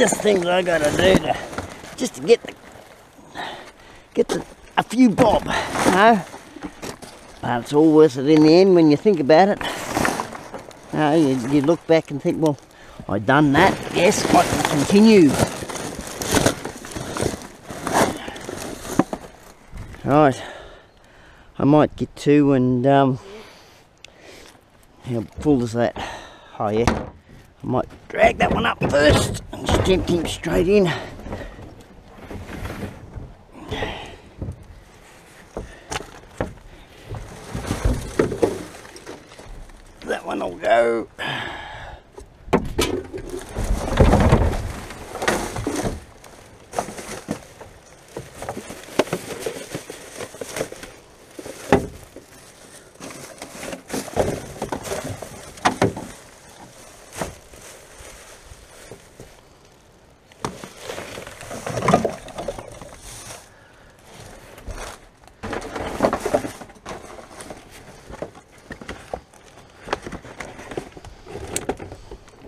Just things I gotta do to just to get the get the, a few bob, you know. But it's all worth it in the end when you think about it. You, know, you, you look back and think, well, I done that. Yes, I can continue. Right, I might get two and um, how full is that? Oh yeah, I might drag that one up first empty him straight in.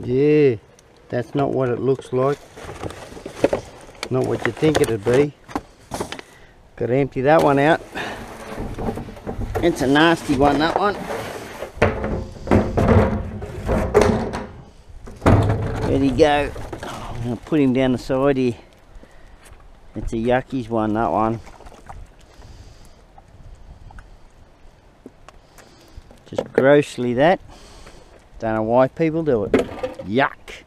Yeah, not what it looks like. Not what you think it'd be. Got to empty that one out. It's a nasty one, that one. There you go. I'm to put him down the side here. It's a yuckies one, that one. Just grossly that. Don't know why people do it. Yuck.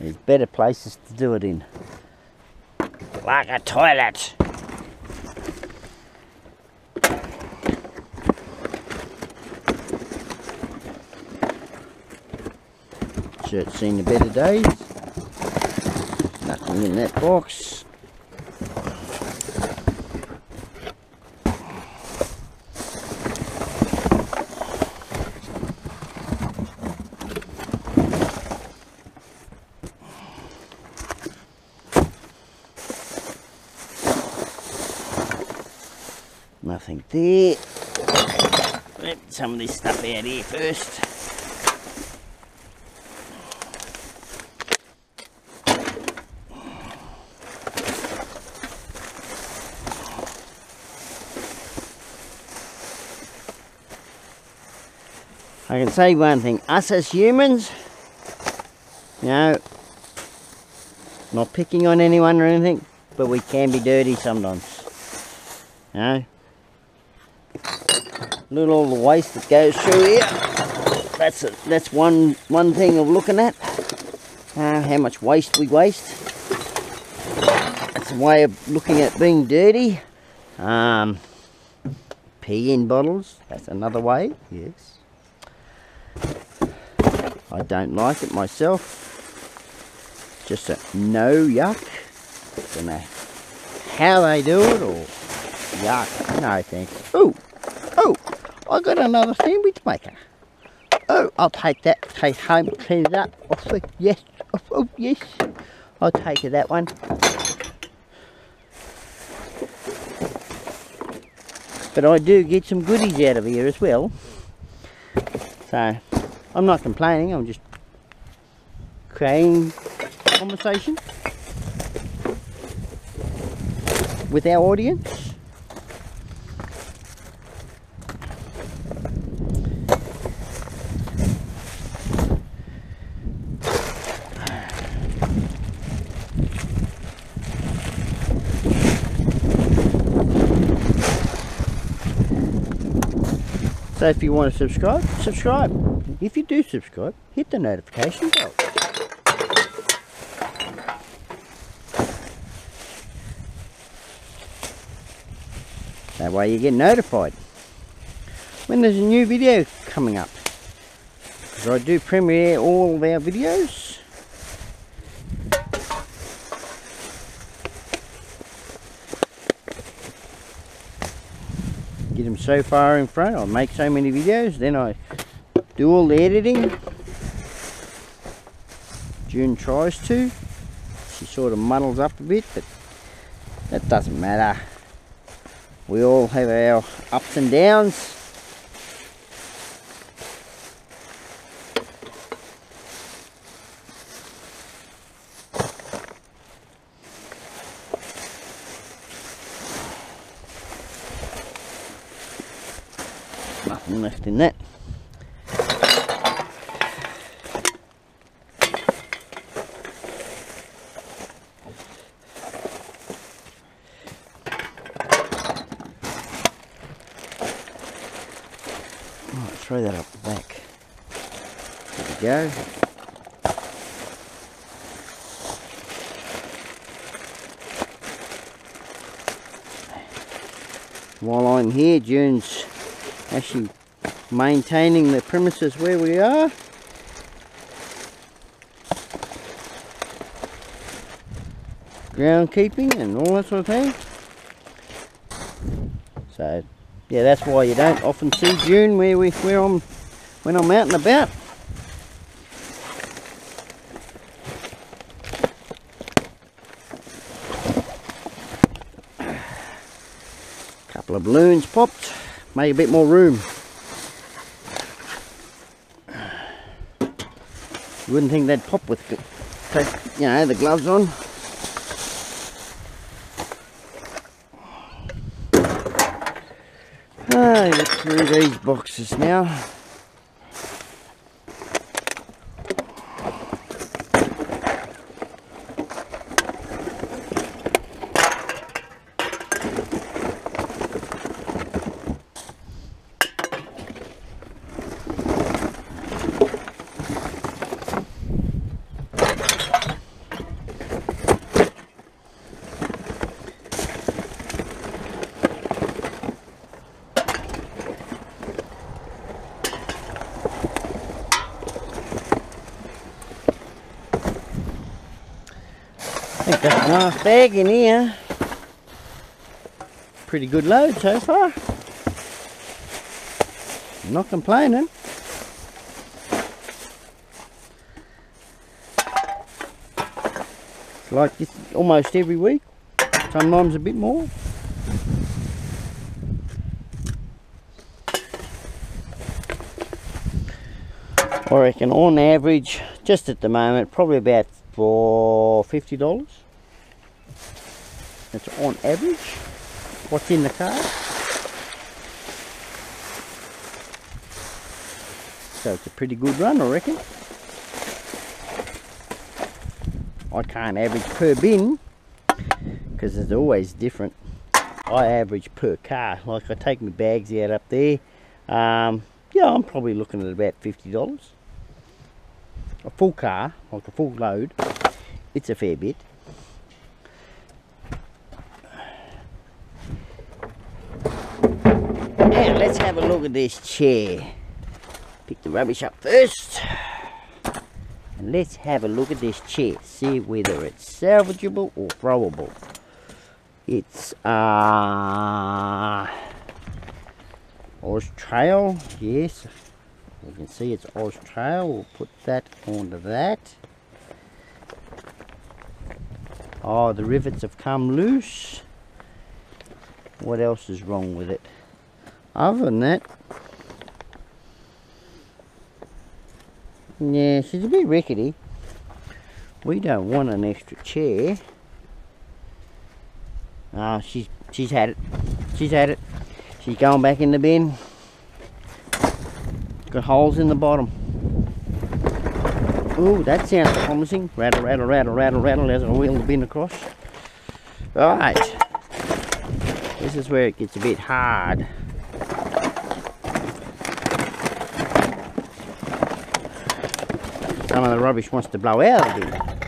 There's better places to do it in. Like a toilet. Shirt's seen the better days. Nothing in that box. Nothing there. Let some of this stuff out here first. I can say one thing, us as humans, you know, not picking on anyone or anything, but we can be dirty sometimes. You know? All the waste that goes through here. That's a, that's one one thing of looking at. Uh, how much waste we waste. That's a way of looking at being dirty. Um, pee in bottles. That's another way. Yes. I don't like it myself. Just a no yuck. Don't know how they do it or yuck. No thanks. Oh, oh, I got another sandwich maker. Oh, I'll take that. Take home, clean it up. Oh, yes. Oh, oh, yes. I'll take that one. But I do get some goodies out of here as well. So, I'm not complaining, I'm just creating conversation with our audience. If you want to subscribe, subscribe. If you do subscribe, hit the notification bell. That way you get notified when there's a new video coming up. Because I do premiere all of our videos. Them so far in front, I make so many videos, then I do all the editing. June tries to. She sort of muddles up a bit, but that doesn't matter. We all have our ups and downs. In that. Right, throw that up the back. There we go. While I'm here, June's actually maintaining the premises where we are. Groundkeeping and all that sort of thing. So yeah, that's why you don't often see June where we where I'm when I'm out and about. Couple of balloons popped, made a bit more room. You wouldn't think they'd pop with, you know, the gloves on. Look through these boxes now. Last bag in here. Pretty good load so far. not complaining. It's like this almost every week, sometimes a bit more. I reckon on average, just at the moment, probably about for $50. That's on average. What's in the car? So it's a pretty good run, I reckon. I can't average per bin because it's always different. I average per car. Like I take my bags out up there. Um, yeah, I'm probably looking at about $50 a full car, like a full load, it's a fair bit. Now let's at this chair. Pick the rubbish up first. And let's have a look at this chair. See whether it's salvageable or throwable. It's uh Oz Trail, yes, you can see it's Oz Trail. We'll put that onto that. Oh, the rivets have come loose. What else is wrong with it? Other than that, yeah, she's a bit rickety. We don't want an extra chair. Ah, oh, she's she's had it. She's had it. She's going back in the bin. Got holes in the bottom. Ooh, that sounds promising. Rattle, rattle, rattle, rattle, rattle as I wheel the bin across. Alright. This is where it gets a bit hard. Some of the rubbish wants to blow out of the.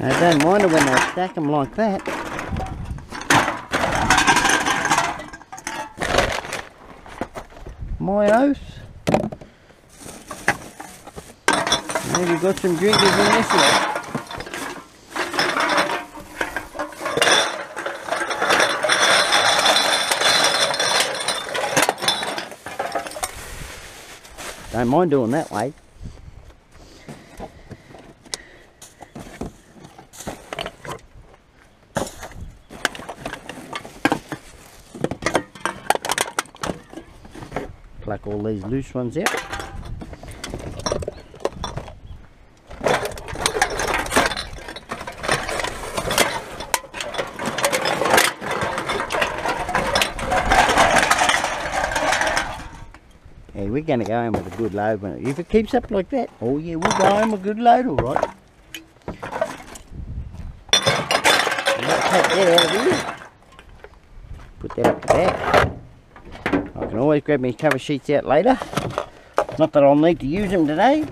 I don't wonder when they stack them like that. My oath. Maybe got some drinkers in this one. Don't mind doing that way. pluck all these loose ones out. Yeah, we're going to go in with a good load. If it keeps up like that, oh yeah, we'll go in with a good load, all right. Take that out of here. Put that up the back can always grab my cover sheets out later. Not that I'll need to use them today.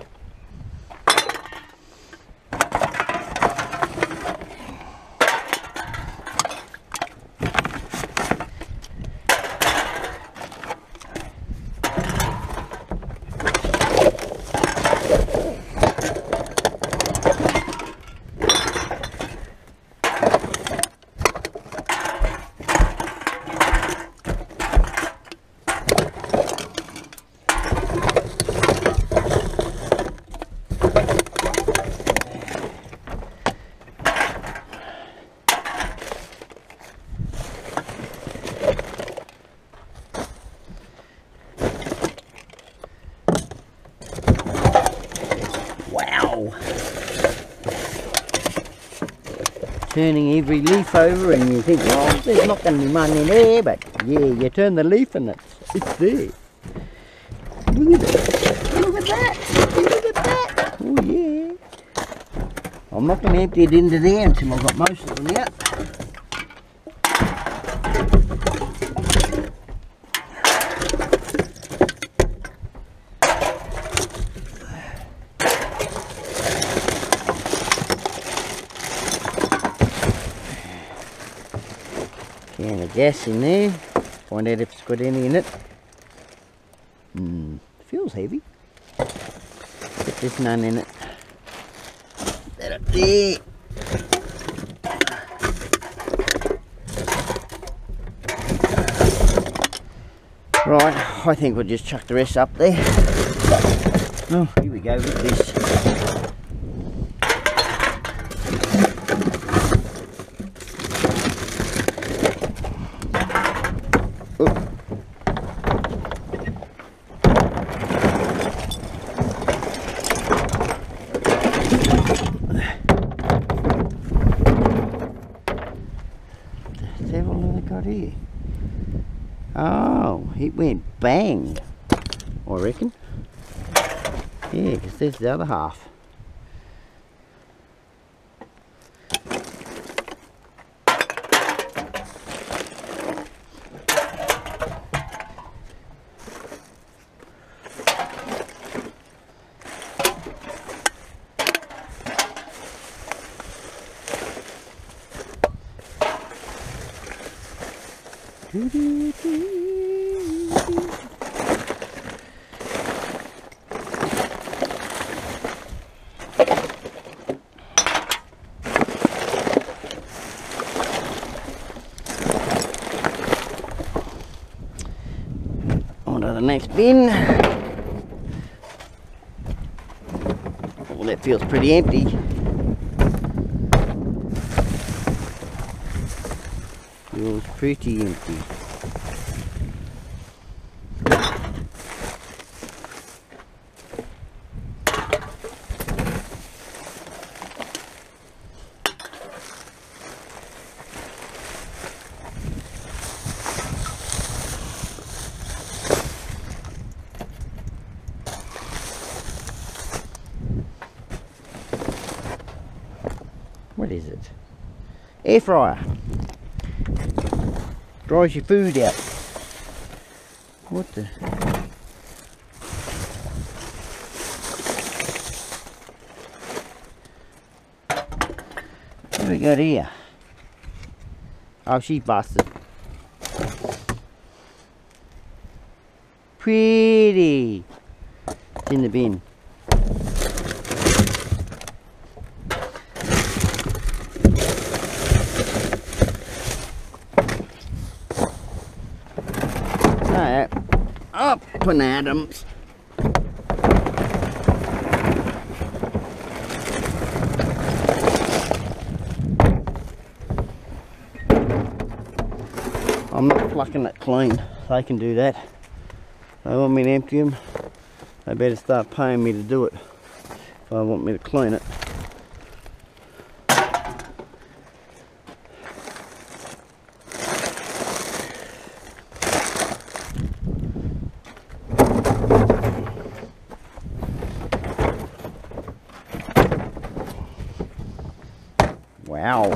turning every leaf over and you think, well, there's not going to be money in there, but yeah, you turn the leaf and it's, it's there. Look at it. Look at that. Look at that. Oh yeah. I'm not going to empty it into there until I've got most of them out. Can of gas in there. Find out if it's got any in it. Hmm, feels heavy. But there's none in it. That up there. Right, I think we'll just chuck the rest up there. Oh, here we go with this. devil have they got here? Oh, it went bang, I reckon. There's the other half. On to the next bin. Well, that feels pretty empty. It was pretty empty. What is it? Air fryer. Dries your food out. What the? What we got here? Oh, she busted. Pretty. It's in the bin. Alright. Adams. I'm not plucking it clean. They can do that. They want me to empty them. They better start paying me to do it. If I want me to clean it. Wow.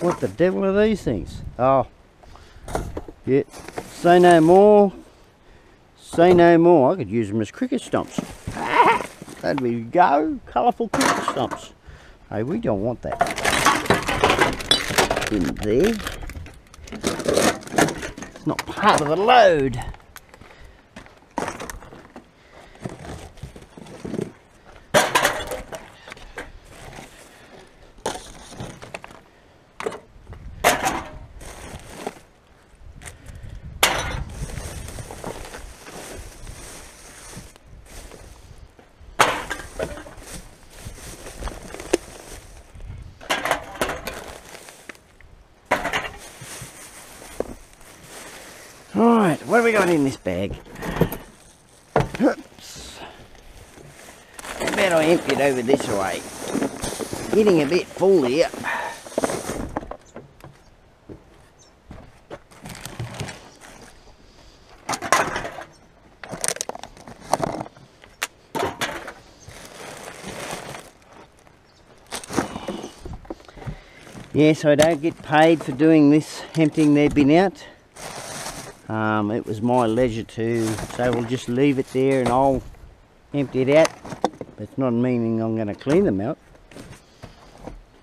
What the devil are these things? Oh. Yeah. Say no more. Say no more. I could use them as cricket stumps. Ah, there we go. Colourful cricket stumps. Hey, we don't want that. In there. It's not part of the load. Right. Right, what have we got in this bag? Oops. I bet I empty it over this way. Getting a bit full here. Yes, I don't get paid for doing this, emptying their bin out. Um, it was my leisure to so we'll just leave it there and I'll empty it out. But it's not meaning I'm going to clean them out.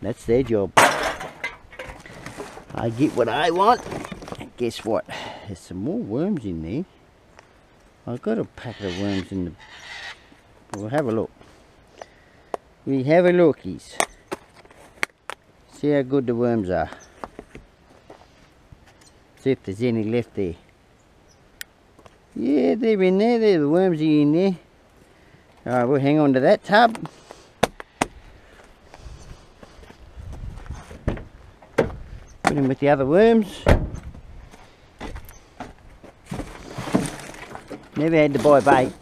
That's their job. I get what I want. And guess what? There's some more worms in there. I've got a packet of worms in the... We'll have a look. We have a lookies. See how good the worms are. See if there's any left there. Yeah, they're in there. There, the worms are in there. Alright, we'll hang on to that tub. Put him with the other worms. Never had to buy bait.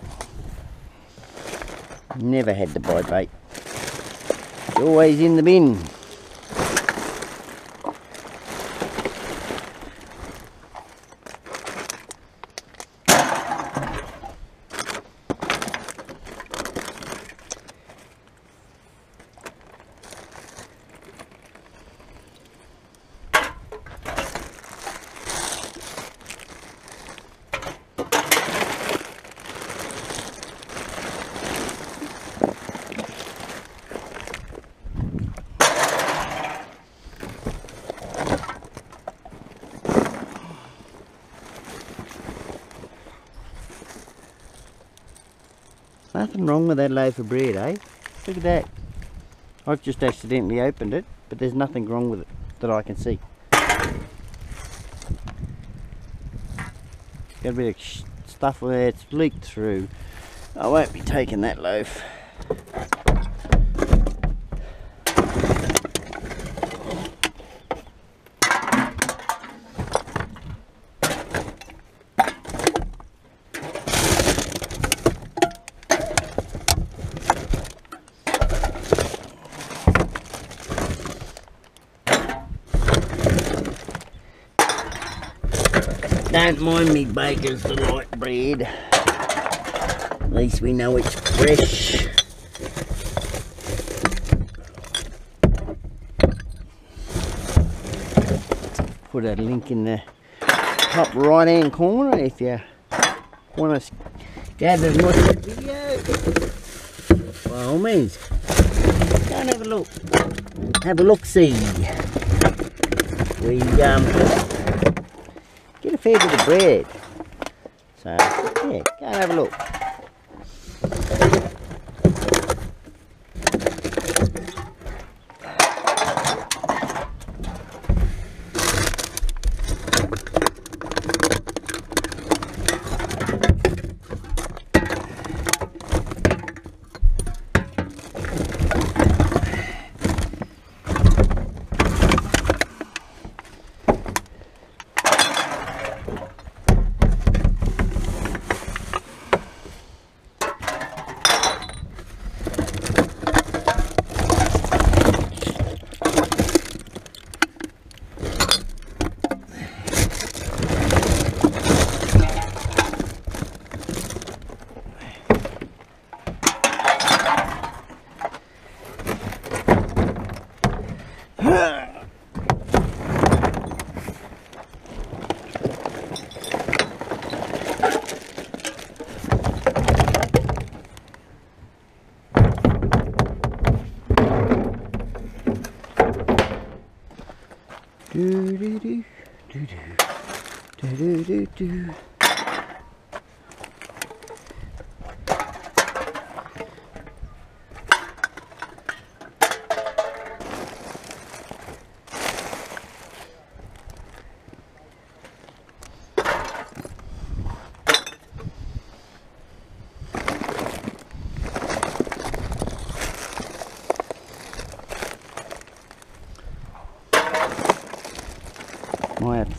Never had to buy bait. It's always in the bin. Nothing wrong with that loaf of bread, eh? Look at that. I've just accidentally opened it, but there's nothing wrong with it that I can see. Got a bit of stuff it's leaked through. I won't be taking that loaf. Don't mind me baker's the delight bread. At least we know it's fresh. Put a link in the top right hand corner if you want to gather and watch that video. By all means, go and have a look. Have a look see. We um fair bit of bread. So, yeah, go and have a look.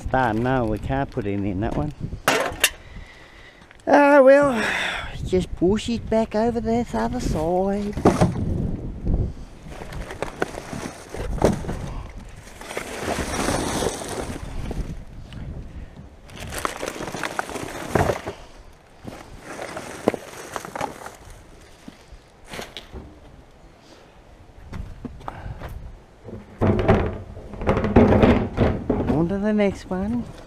starting now we can't put anything in that one. Ah well just push it back over this other side. On to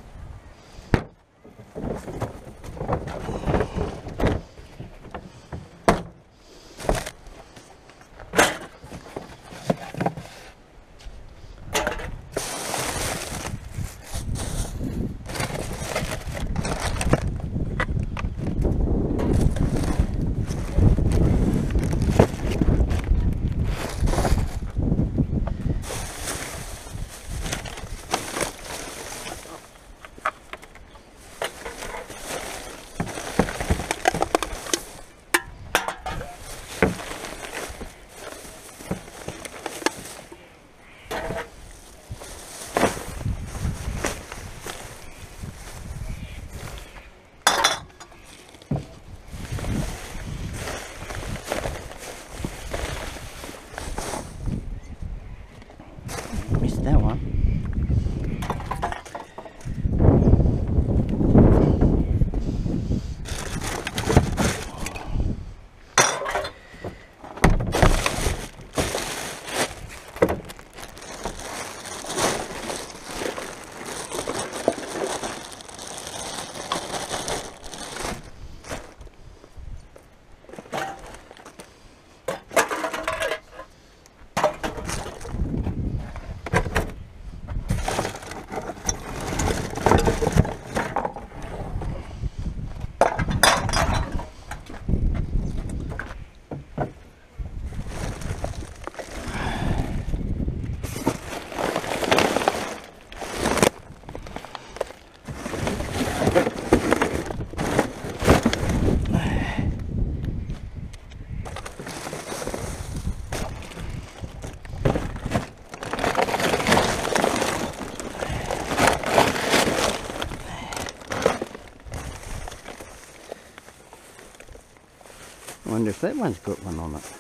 if that one's got one on it.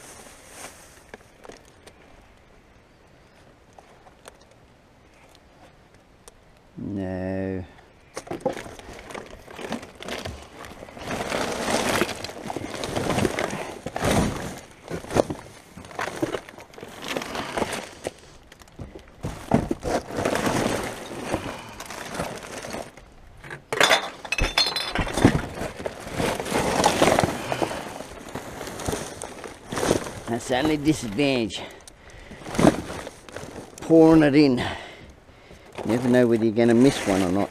Only disadvantage. Pouring it in. Never know whether you're going to miss one or not.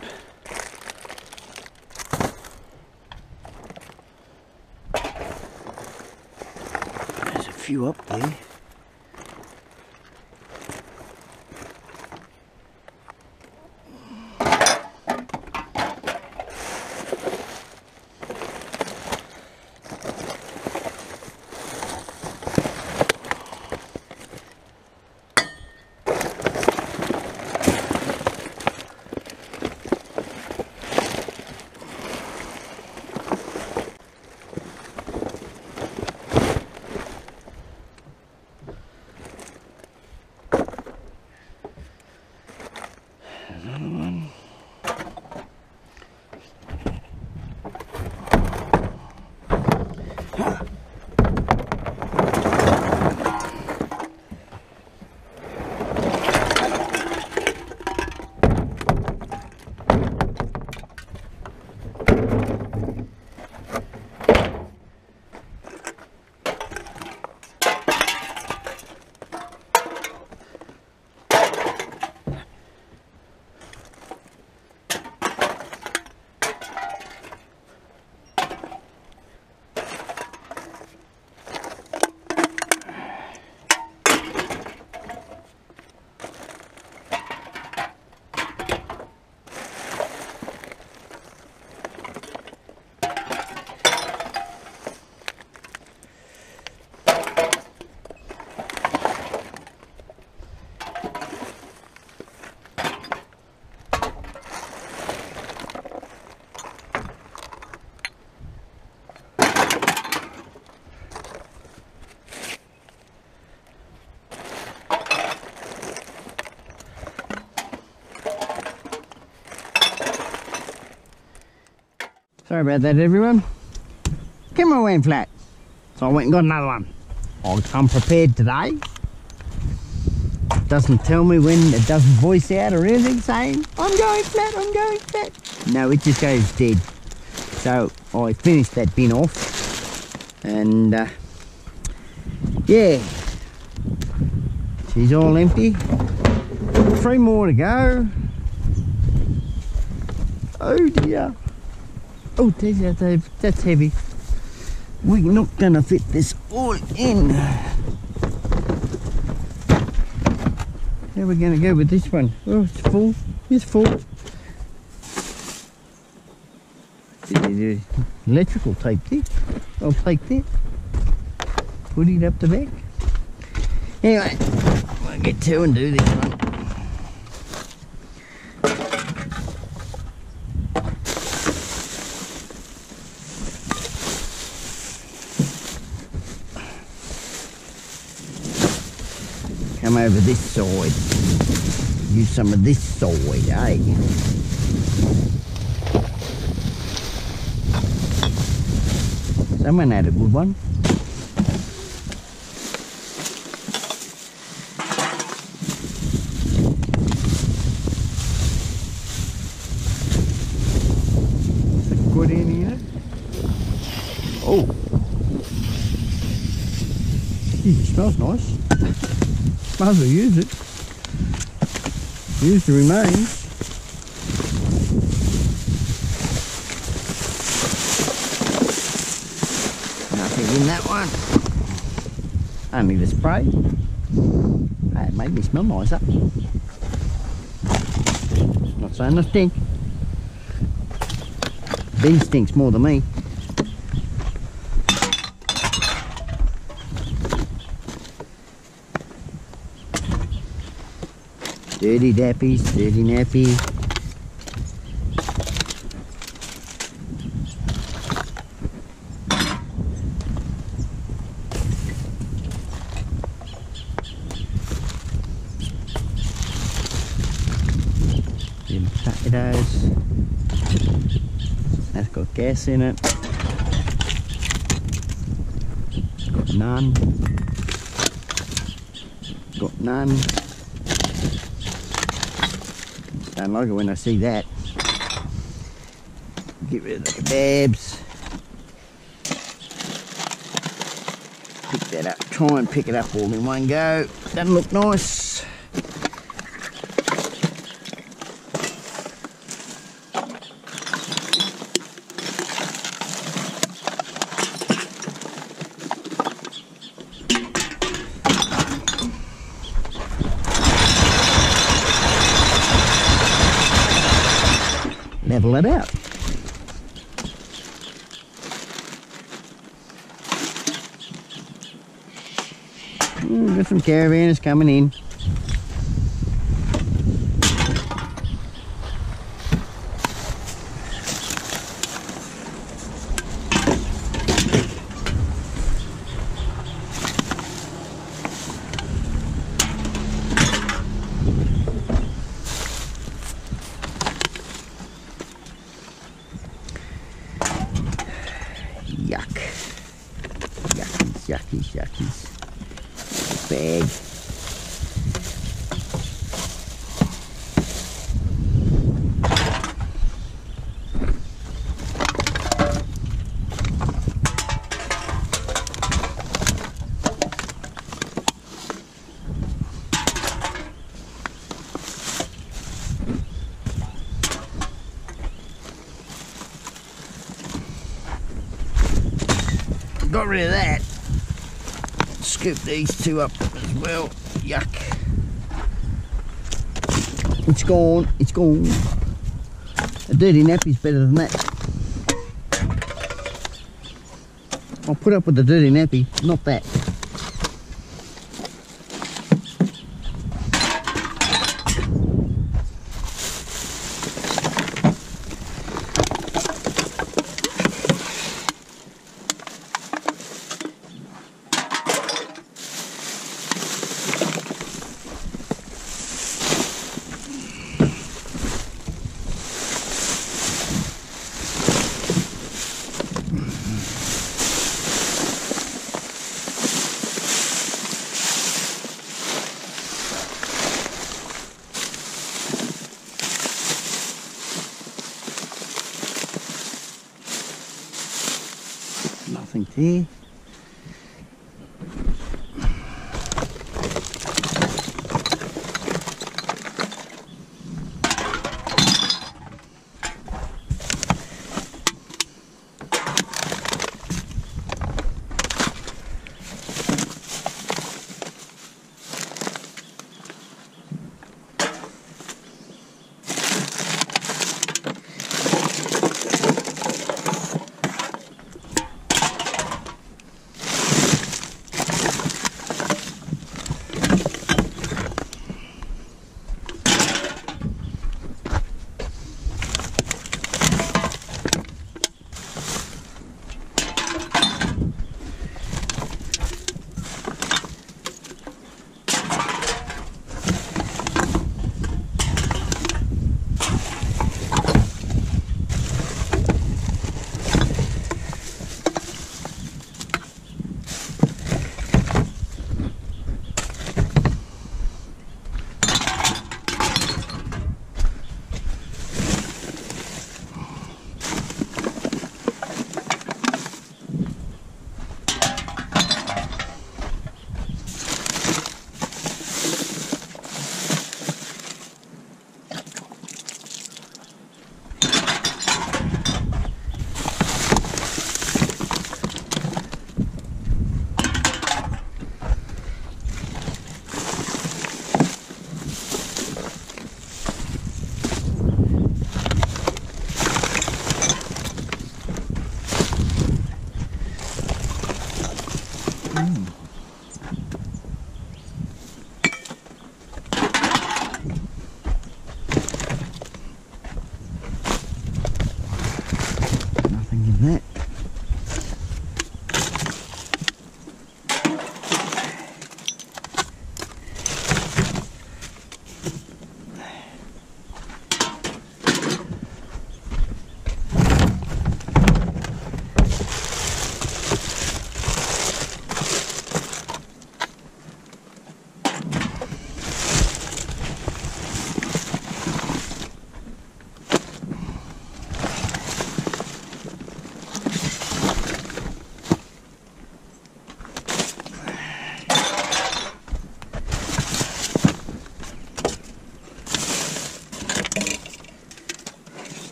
Sorry about that everyone. Camera went flat. So I went and got another one. I come prepared today. Doesn't tell me when, it doesn't voice out or anything saying, I'm going flat, I'm going flat. No, it just goes dead. So I finished that bin off and uh, yeah, she's all empty. Three more to go. Oh dear. Oh, that's, that's heavy. We're not gonna fit this all in. How are we gonna go with this one? Oh, it's full. It's full. Electrical tape there. I'll take that. Put it up the back. Anyway, I'll get to and do this one. come over this side. Use some of this side, eh? Someone had a good one. Good in here. Oh. It smells nice. Might as well use it. Use the remains. Nothing in that one. Only the spray. Hey, it made me smell nicer. Not saying I stink. Ben stinks more than me. Dirty nappies, dirty nappy. potatoes. That's got gas in it. Got none. Got none. Don't like it when I see that. Get rid of the kebabs. Pick that up. Try and pick it up all in one go. Doesn't look nice. Level it out. Mm, got some caravans coming in. yuckies, yuckies. Bag. got rid of that scoop these two up as well. Yuck. It's gone, it's gone. A dirty nappy's better than that. I'll put up with the dirty nappy, not that.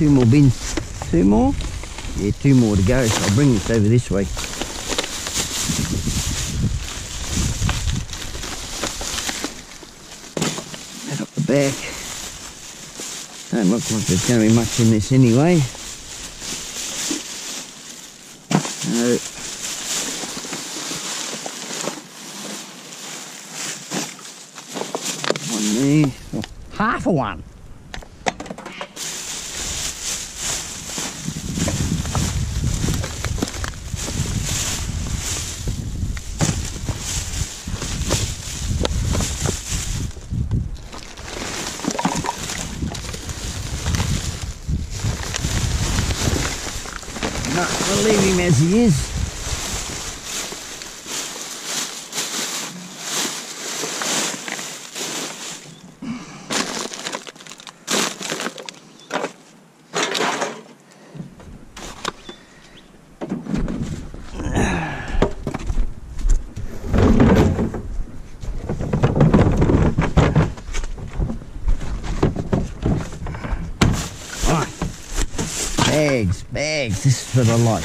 Two more bins. Two more? Yeah, two more to go. So I'll bring this over this way. Head up the back. Don't look like there's going to be much in this anyway. No. One there. Oh, half a one. No, we'll leave him as he is. What I like.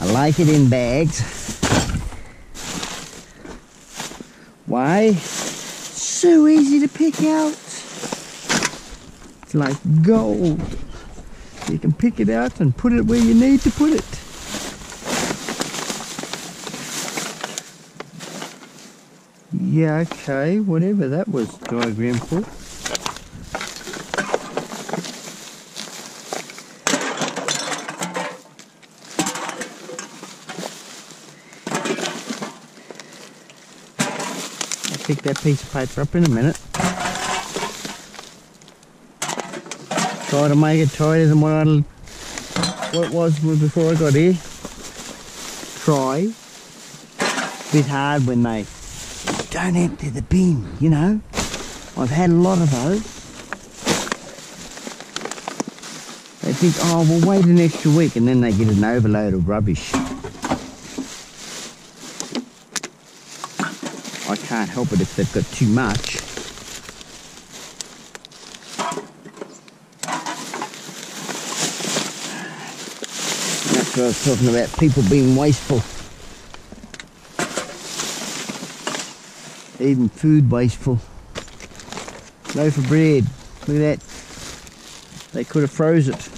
I like it in bags. Why? So easy to pick out. It's like gold. You can pick it out and put it where you need to put it. Yeah, okay, whatever that was diagram for. Pick that piece of paper up in a minute. Try to make it tighter than what, I, what it was before I got here. Try. Bit hard when they don't empty the bin, you know. I've had a lot of those. They think, oh, we'll wait an extra week and then they get an overload of rubbish. I can't help it if they've got too much. That's what I was talking about, people being wasteful. Even food wasteful. Loaf of bread, look at that. They could have froze it.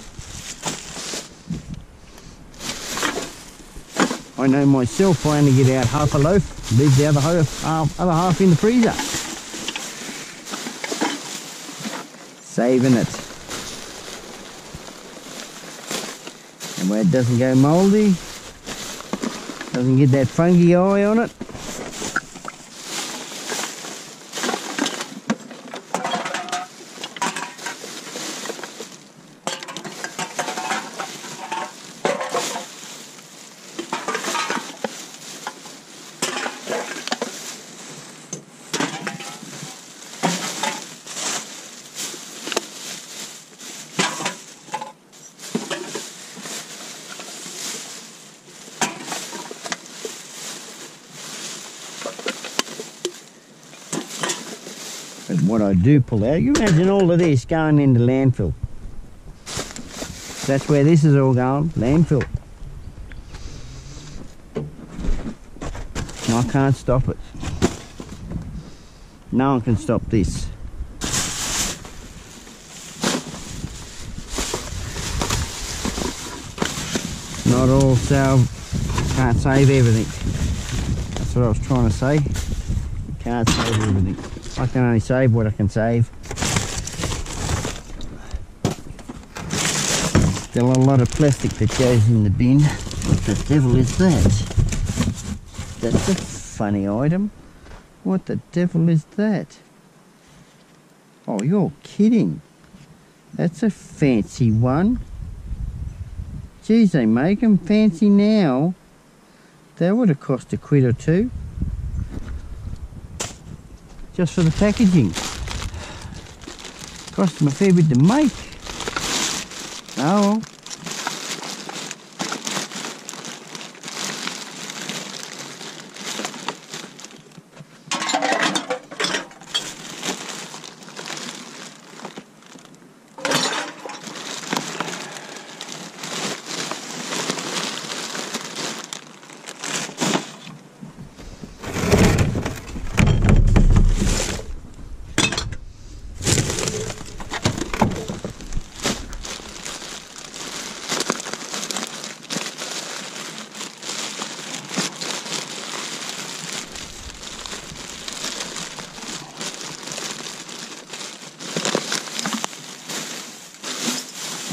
I know myself, I only get out half a loaf leave the other half, uh, other half in the freezer. Saving it. And where it doesn't go mouldy, doesn't get that funky eye on it, what I do pull out. You imagine all of this going into landfill. That's where this is all going, landfill. I can't stop it. No one can stop this. Not all save, can't save everything. That's what I was trying to say. Can't save everything. I can only save what I can save. Still a lot of plastic that goes in the bin. What the devil is that? That's a funny item. What the devil is that? Oh, you're kidding. That's a fancy one. Geez, they make them fancy now. That would have cost a quid or two just for the packaging. Cost them a fair bit make. Oh well.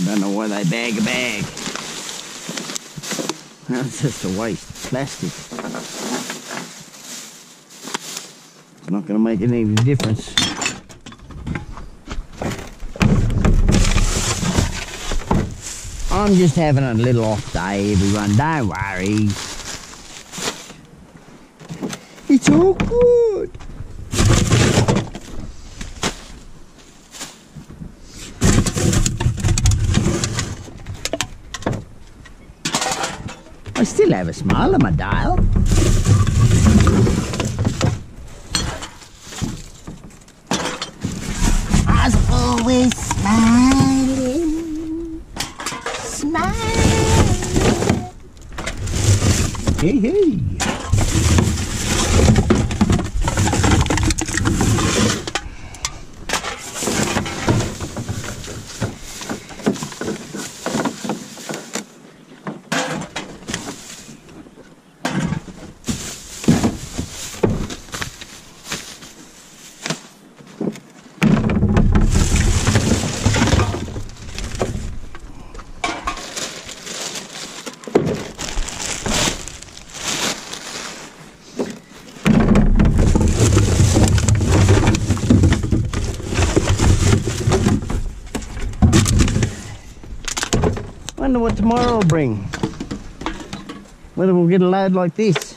Don't know why they bag a bag. That's just a waste. Plastic. It's not going to make any difference. I'm just having a little off day, everyone. Don't worry. It's all good. I still have a smile on my dial. As always smiling, smiling. Hey, hey. Wonder what tomorrow will bring. Whether we'll get a load like this.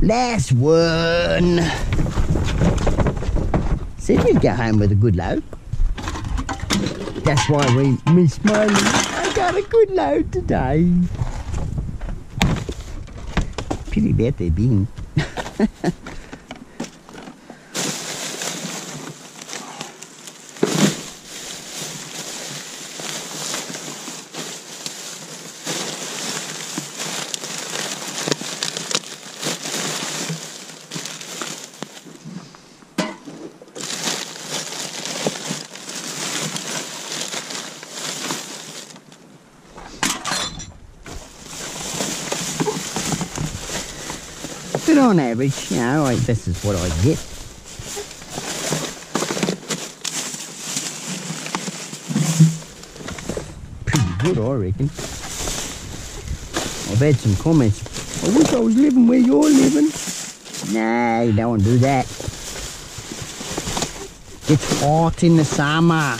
Last one. Said we'd go home with a good load. That's why we Miss smiling. I got a good load today pretty bad they been. But on average, you know, I, this is what I get. Pretty good, I reckon. I've had some comments. I wish I was living where you're living. No, you don't want to do that. It's hot in the summer.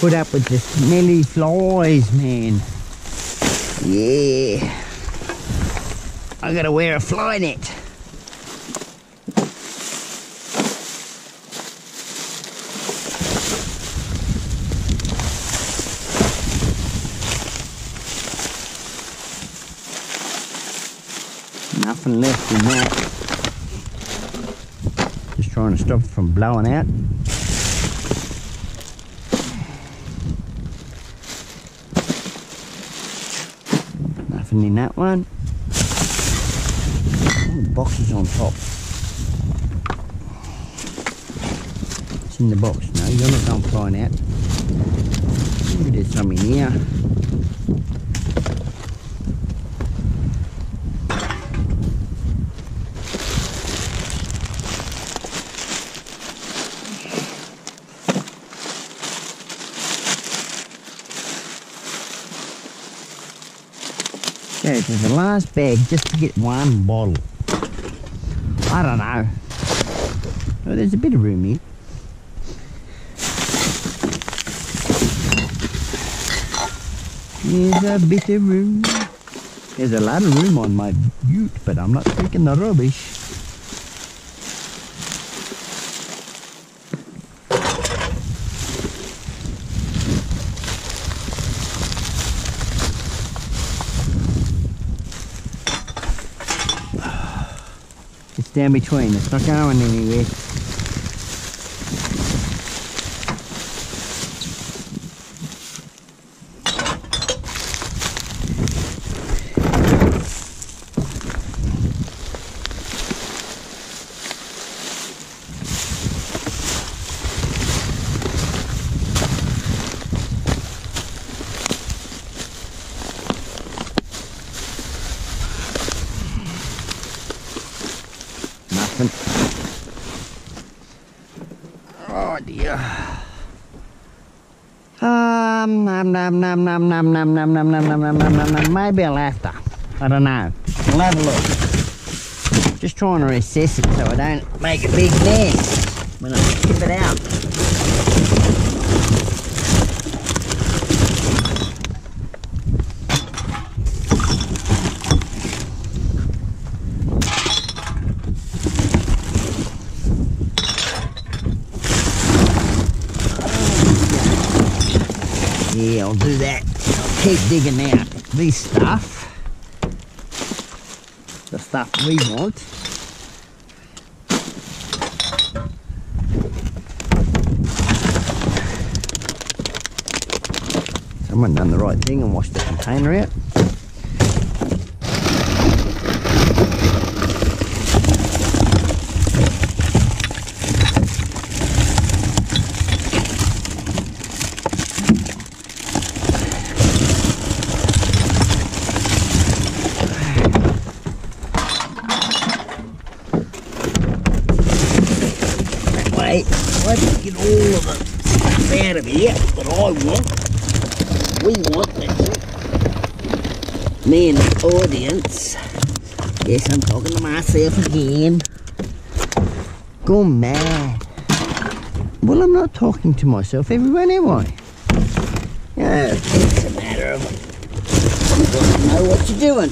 Put up with the smelly flies, man. Yeah. I gotta wear a fly net. Nothing left in that. Just trying to stop it from blowing out. Nothing in that one. The box is on top. It's in the box. No, you're not going flying out. Maybe there's some in here. Go to the last bag just to get one bottle. I don't know. Oh, there's a bit of room here. There's a bit of room. There's a lot of room on my ute, but I'm not taking the rubbish. Between. It's not going anywhere. Nothing. Oh dear. Um, nom nom nom nom nom nom nom nom nom nom nom nom. Maybe I'll have to. I don't know. We'll have a look. Just trying to assess it so I don't make a big mess when I tip it out. Yeah, I'll do that. I'll keep digging out this stuff. The stuff we want. Someone done the right thing and washed the container out. way, I can get all of the stuff out of here that I want. We want that. Me and the audience. Yes, I'm talking to myself again. Go mad. Well, I'm not talking to myself, everyone, am I? No, it's a matter of you got to know what you're doing.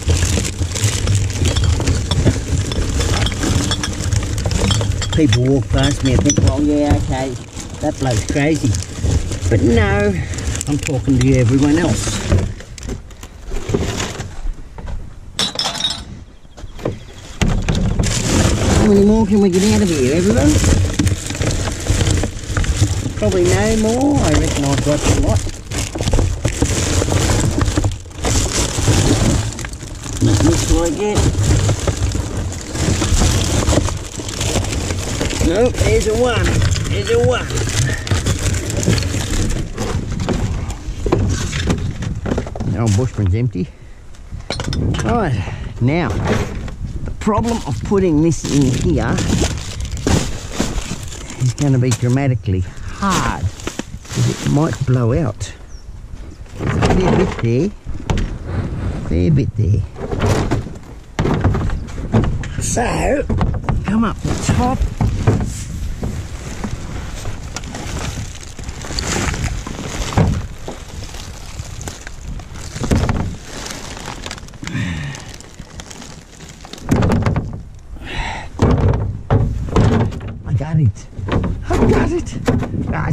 people walk past me and think, well, yeah, okay, that bloke's crazy. But no, I'm talking to everyone else. Many more can we get out of here, everyone? Probably no more. I reckon I've got a lot. This like it. Nope, there's a one. There's a one. The old bushman's empty. Right, now, problem of putting this in here is going to be dramatically hard because it might blow out. There's a fair bit there. Fair bit there. So, come up the top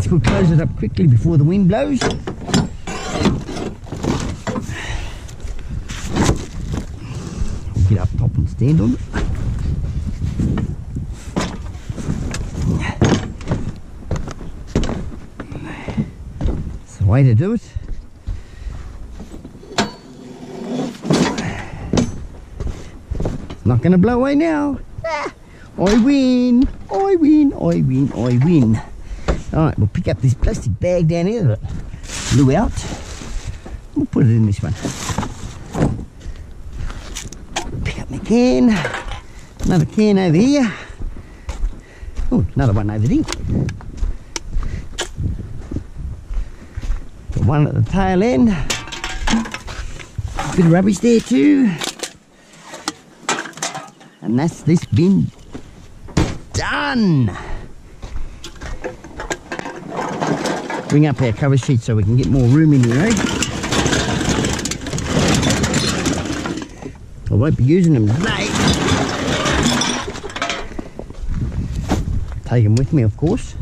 We'll close it up quickly before the wind blows. Get up top and stand on it. It's the way to do it. It's not going to blow away now. Ah, I win, I win, I win, I win. Alright, we'll pick up this plastic bag down here that blew out. We'll put it in this one. Pick up my can. Another can over here. Oh, another one over there. The one at the tail end. Bit of rubbish there too. And that's this bin done. Bring up our cover sheet so we can get more room in here, eh? I won't be using them today. Take them with me, of course.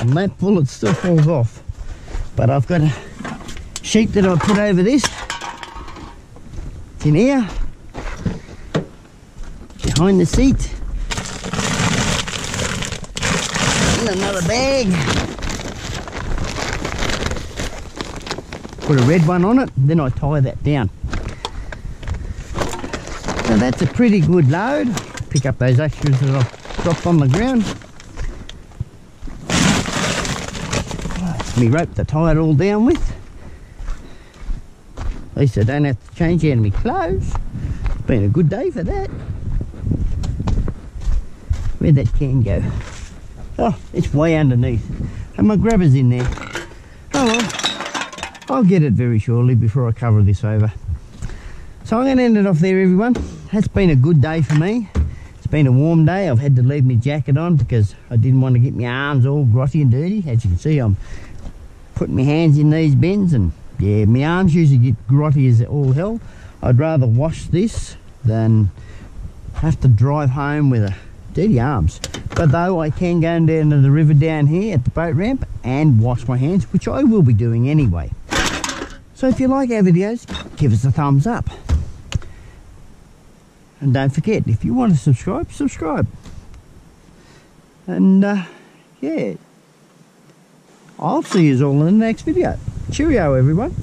And that bullet still falls off. But I've got a sheet that I put over this. In here. Behind the seat. In another bag. Put a red one on it, then I tie that down. So that's a pretty good load. Pick up those extras that I've dropped on the ground. Me rope to tie it all down with. At least I don't have to change out of my clothes. It's been a good day for that. Where'd that can go? Oh, it's way underneath. And my grabber's in there. Oh well, I'll get it very shortly before I cover this over. So I'm going to end it off there everyone. That's been a good day for me. It's been a warm day. I've had to leave my jacket on because I didn't want to get my arms all grotty and dirty. As you can see, I'm putting my hands in these bins and yeah, my arms usually get grotty as all hell. I'd rather wash this than have to drive home with a dirty arms. But though I can go down to the river down here at the boat ramp and wash my hands, which I will be doing anyway. So if you like our videos, give us a thumbs up. And don't forget, if you want to subscribe, subscribe. And uh, yeah, I'll see you all in the next video. Cheerio, everyone.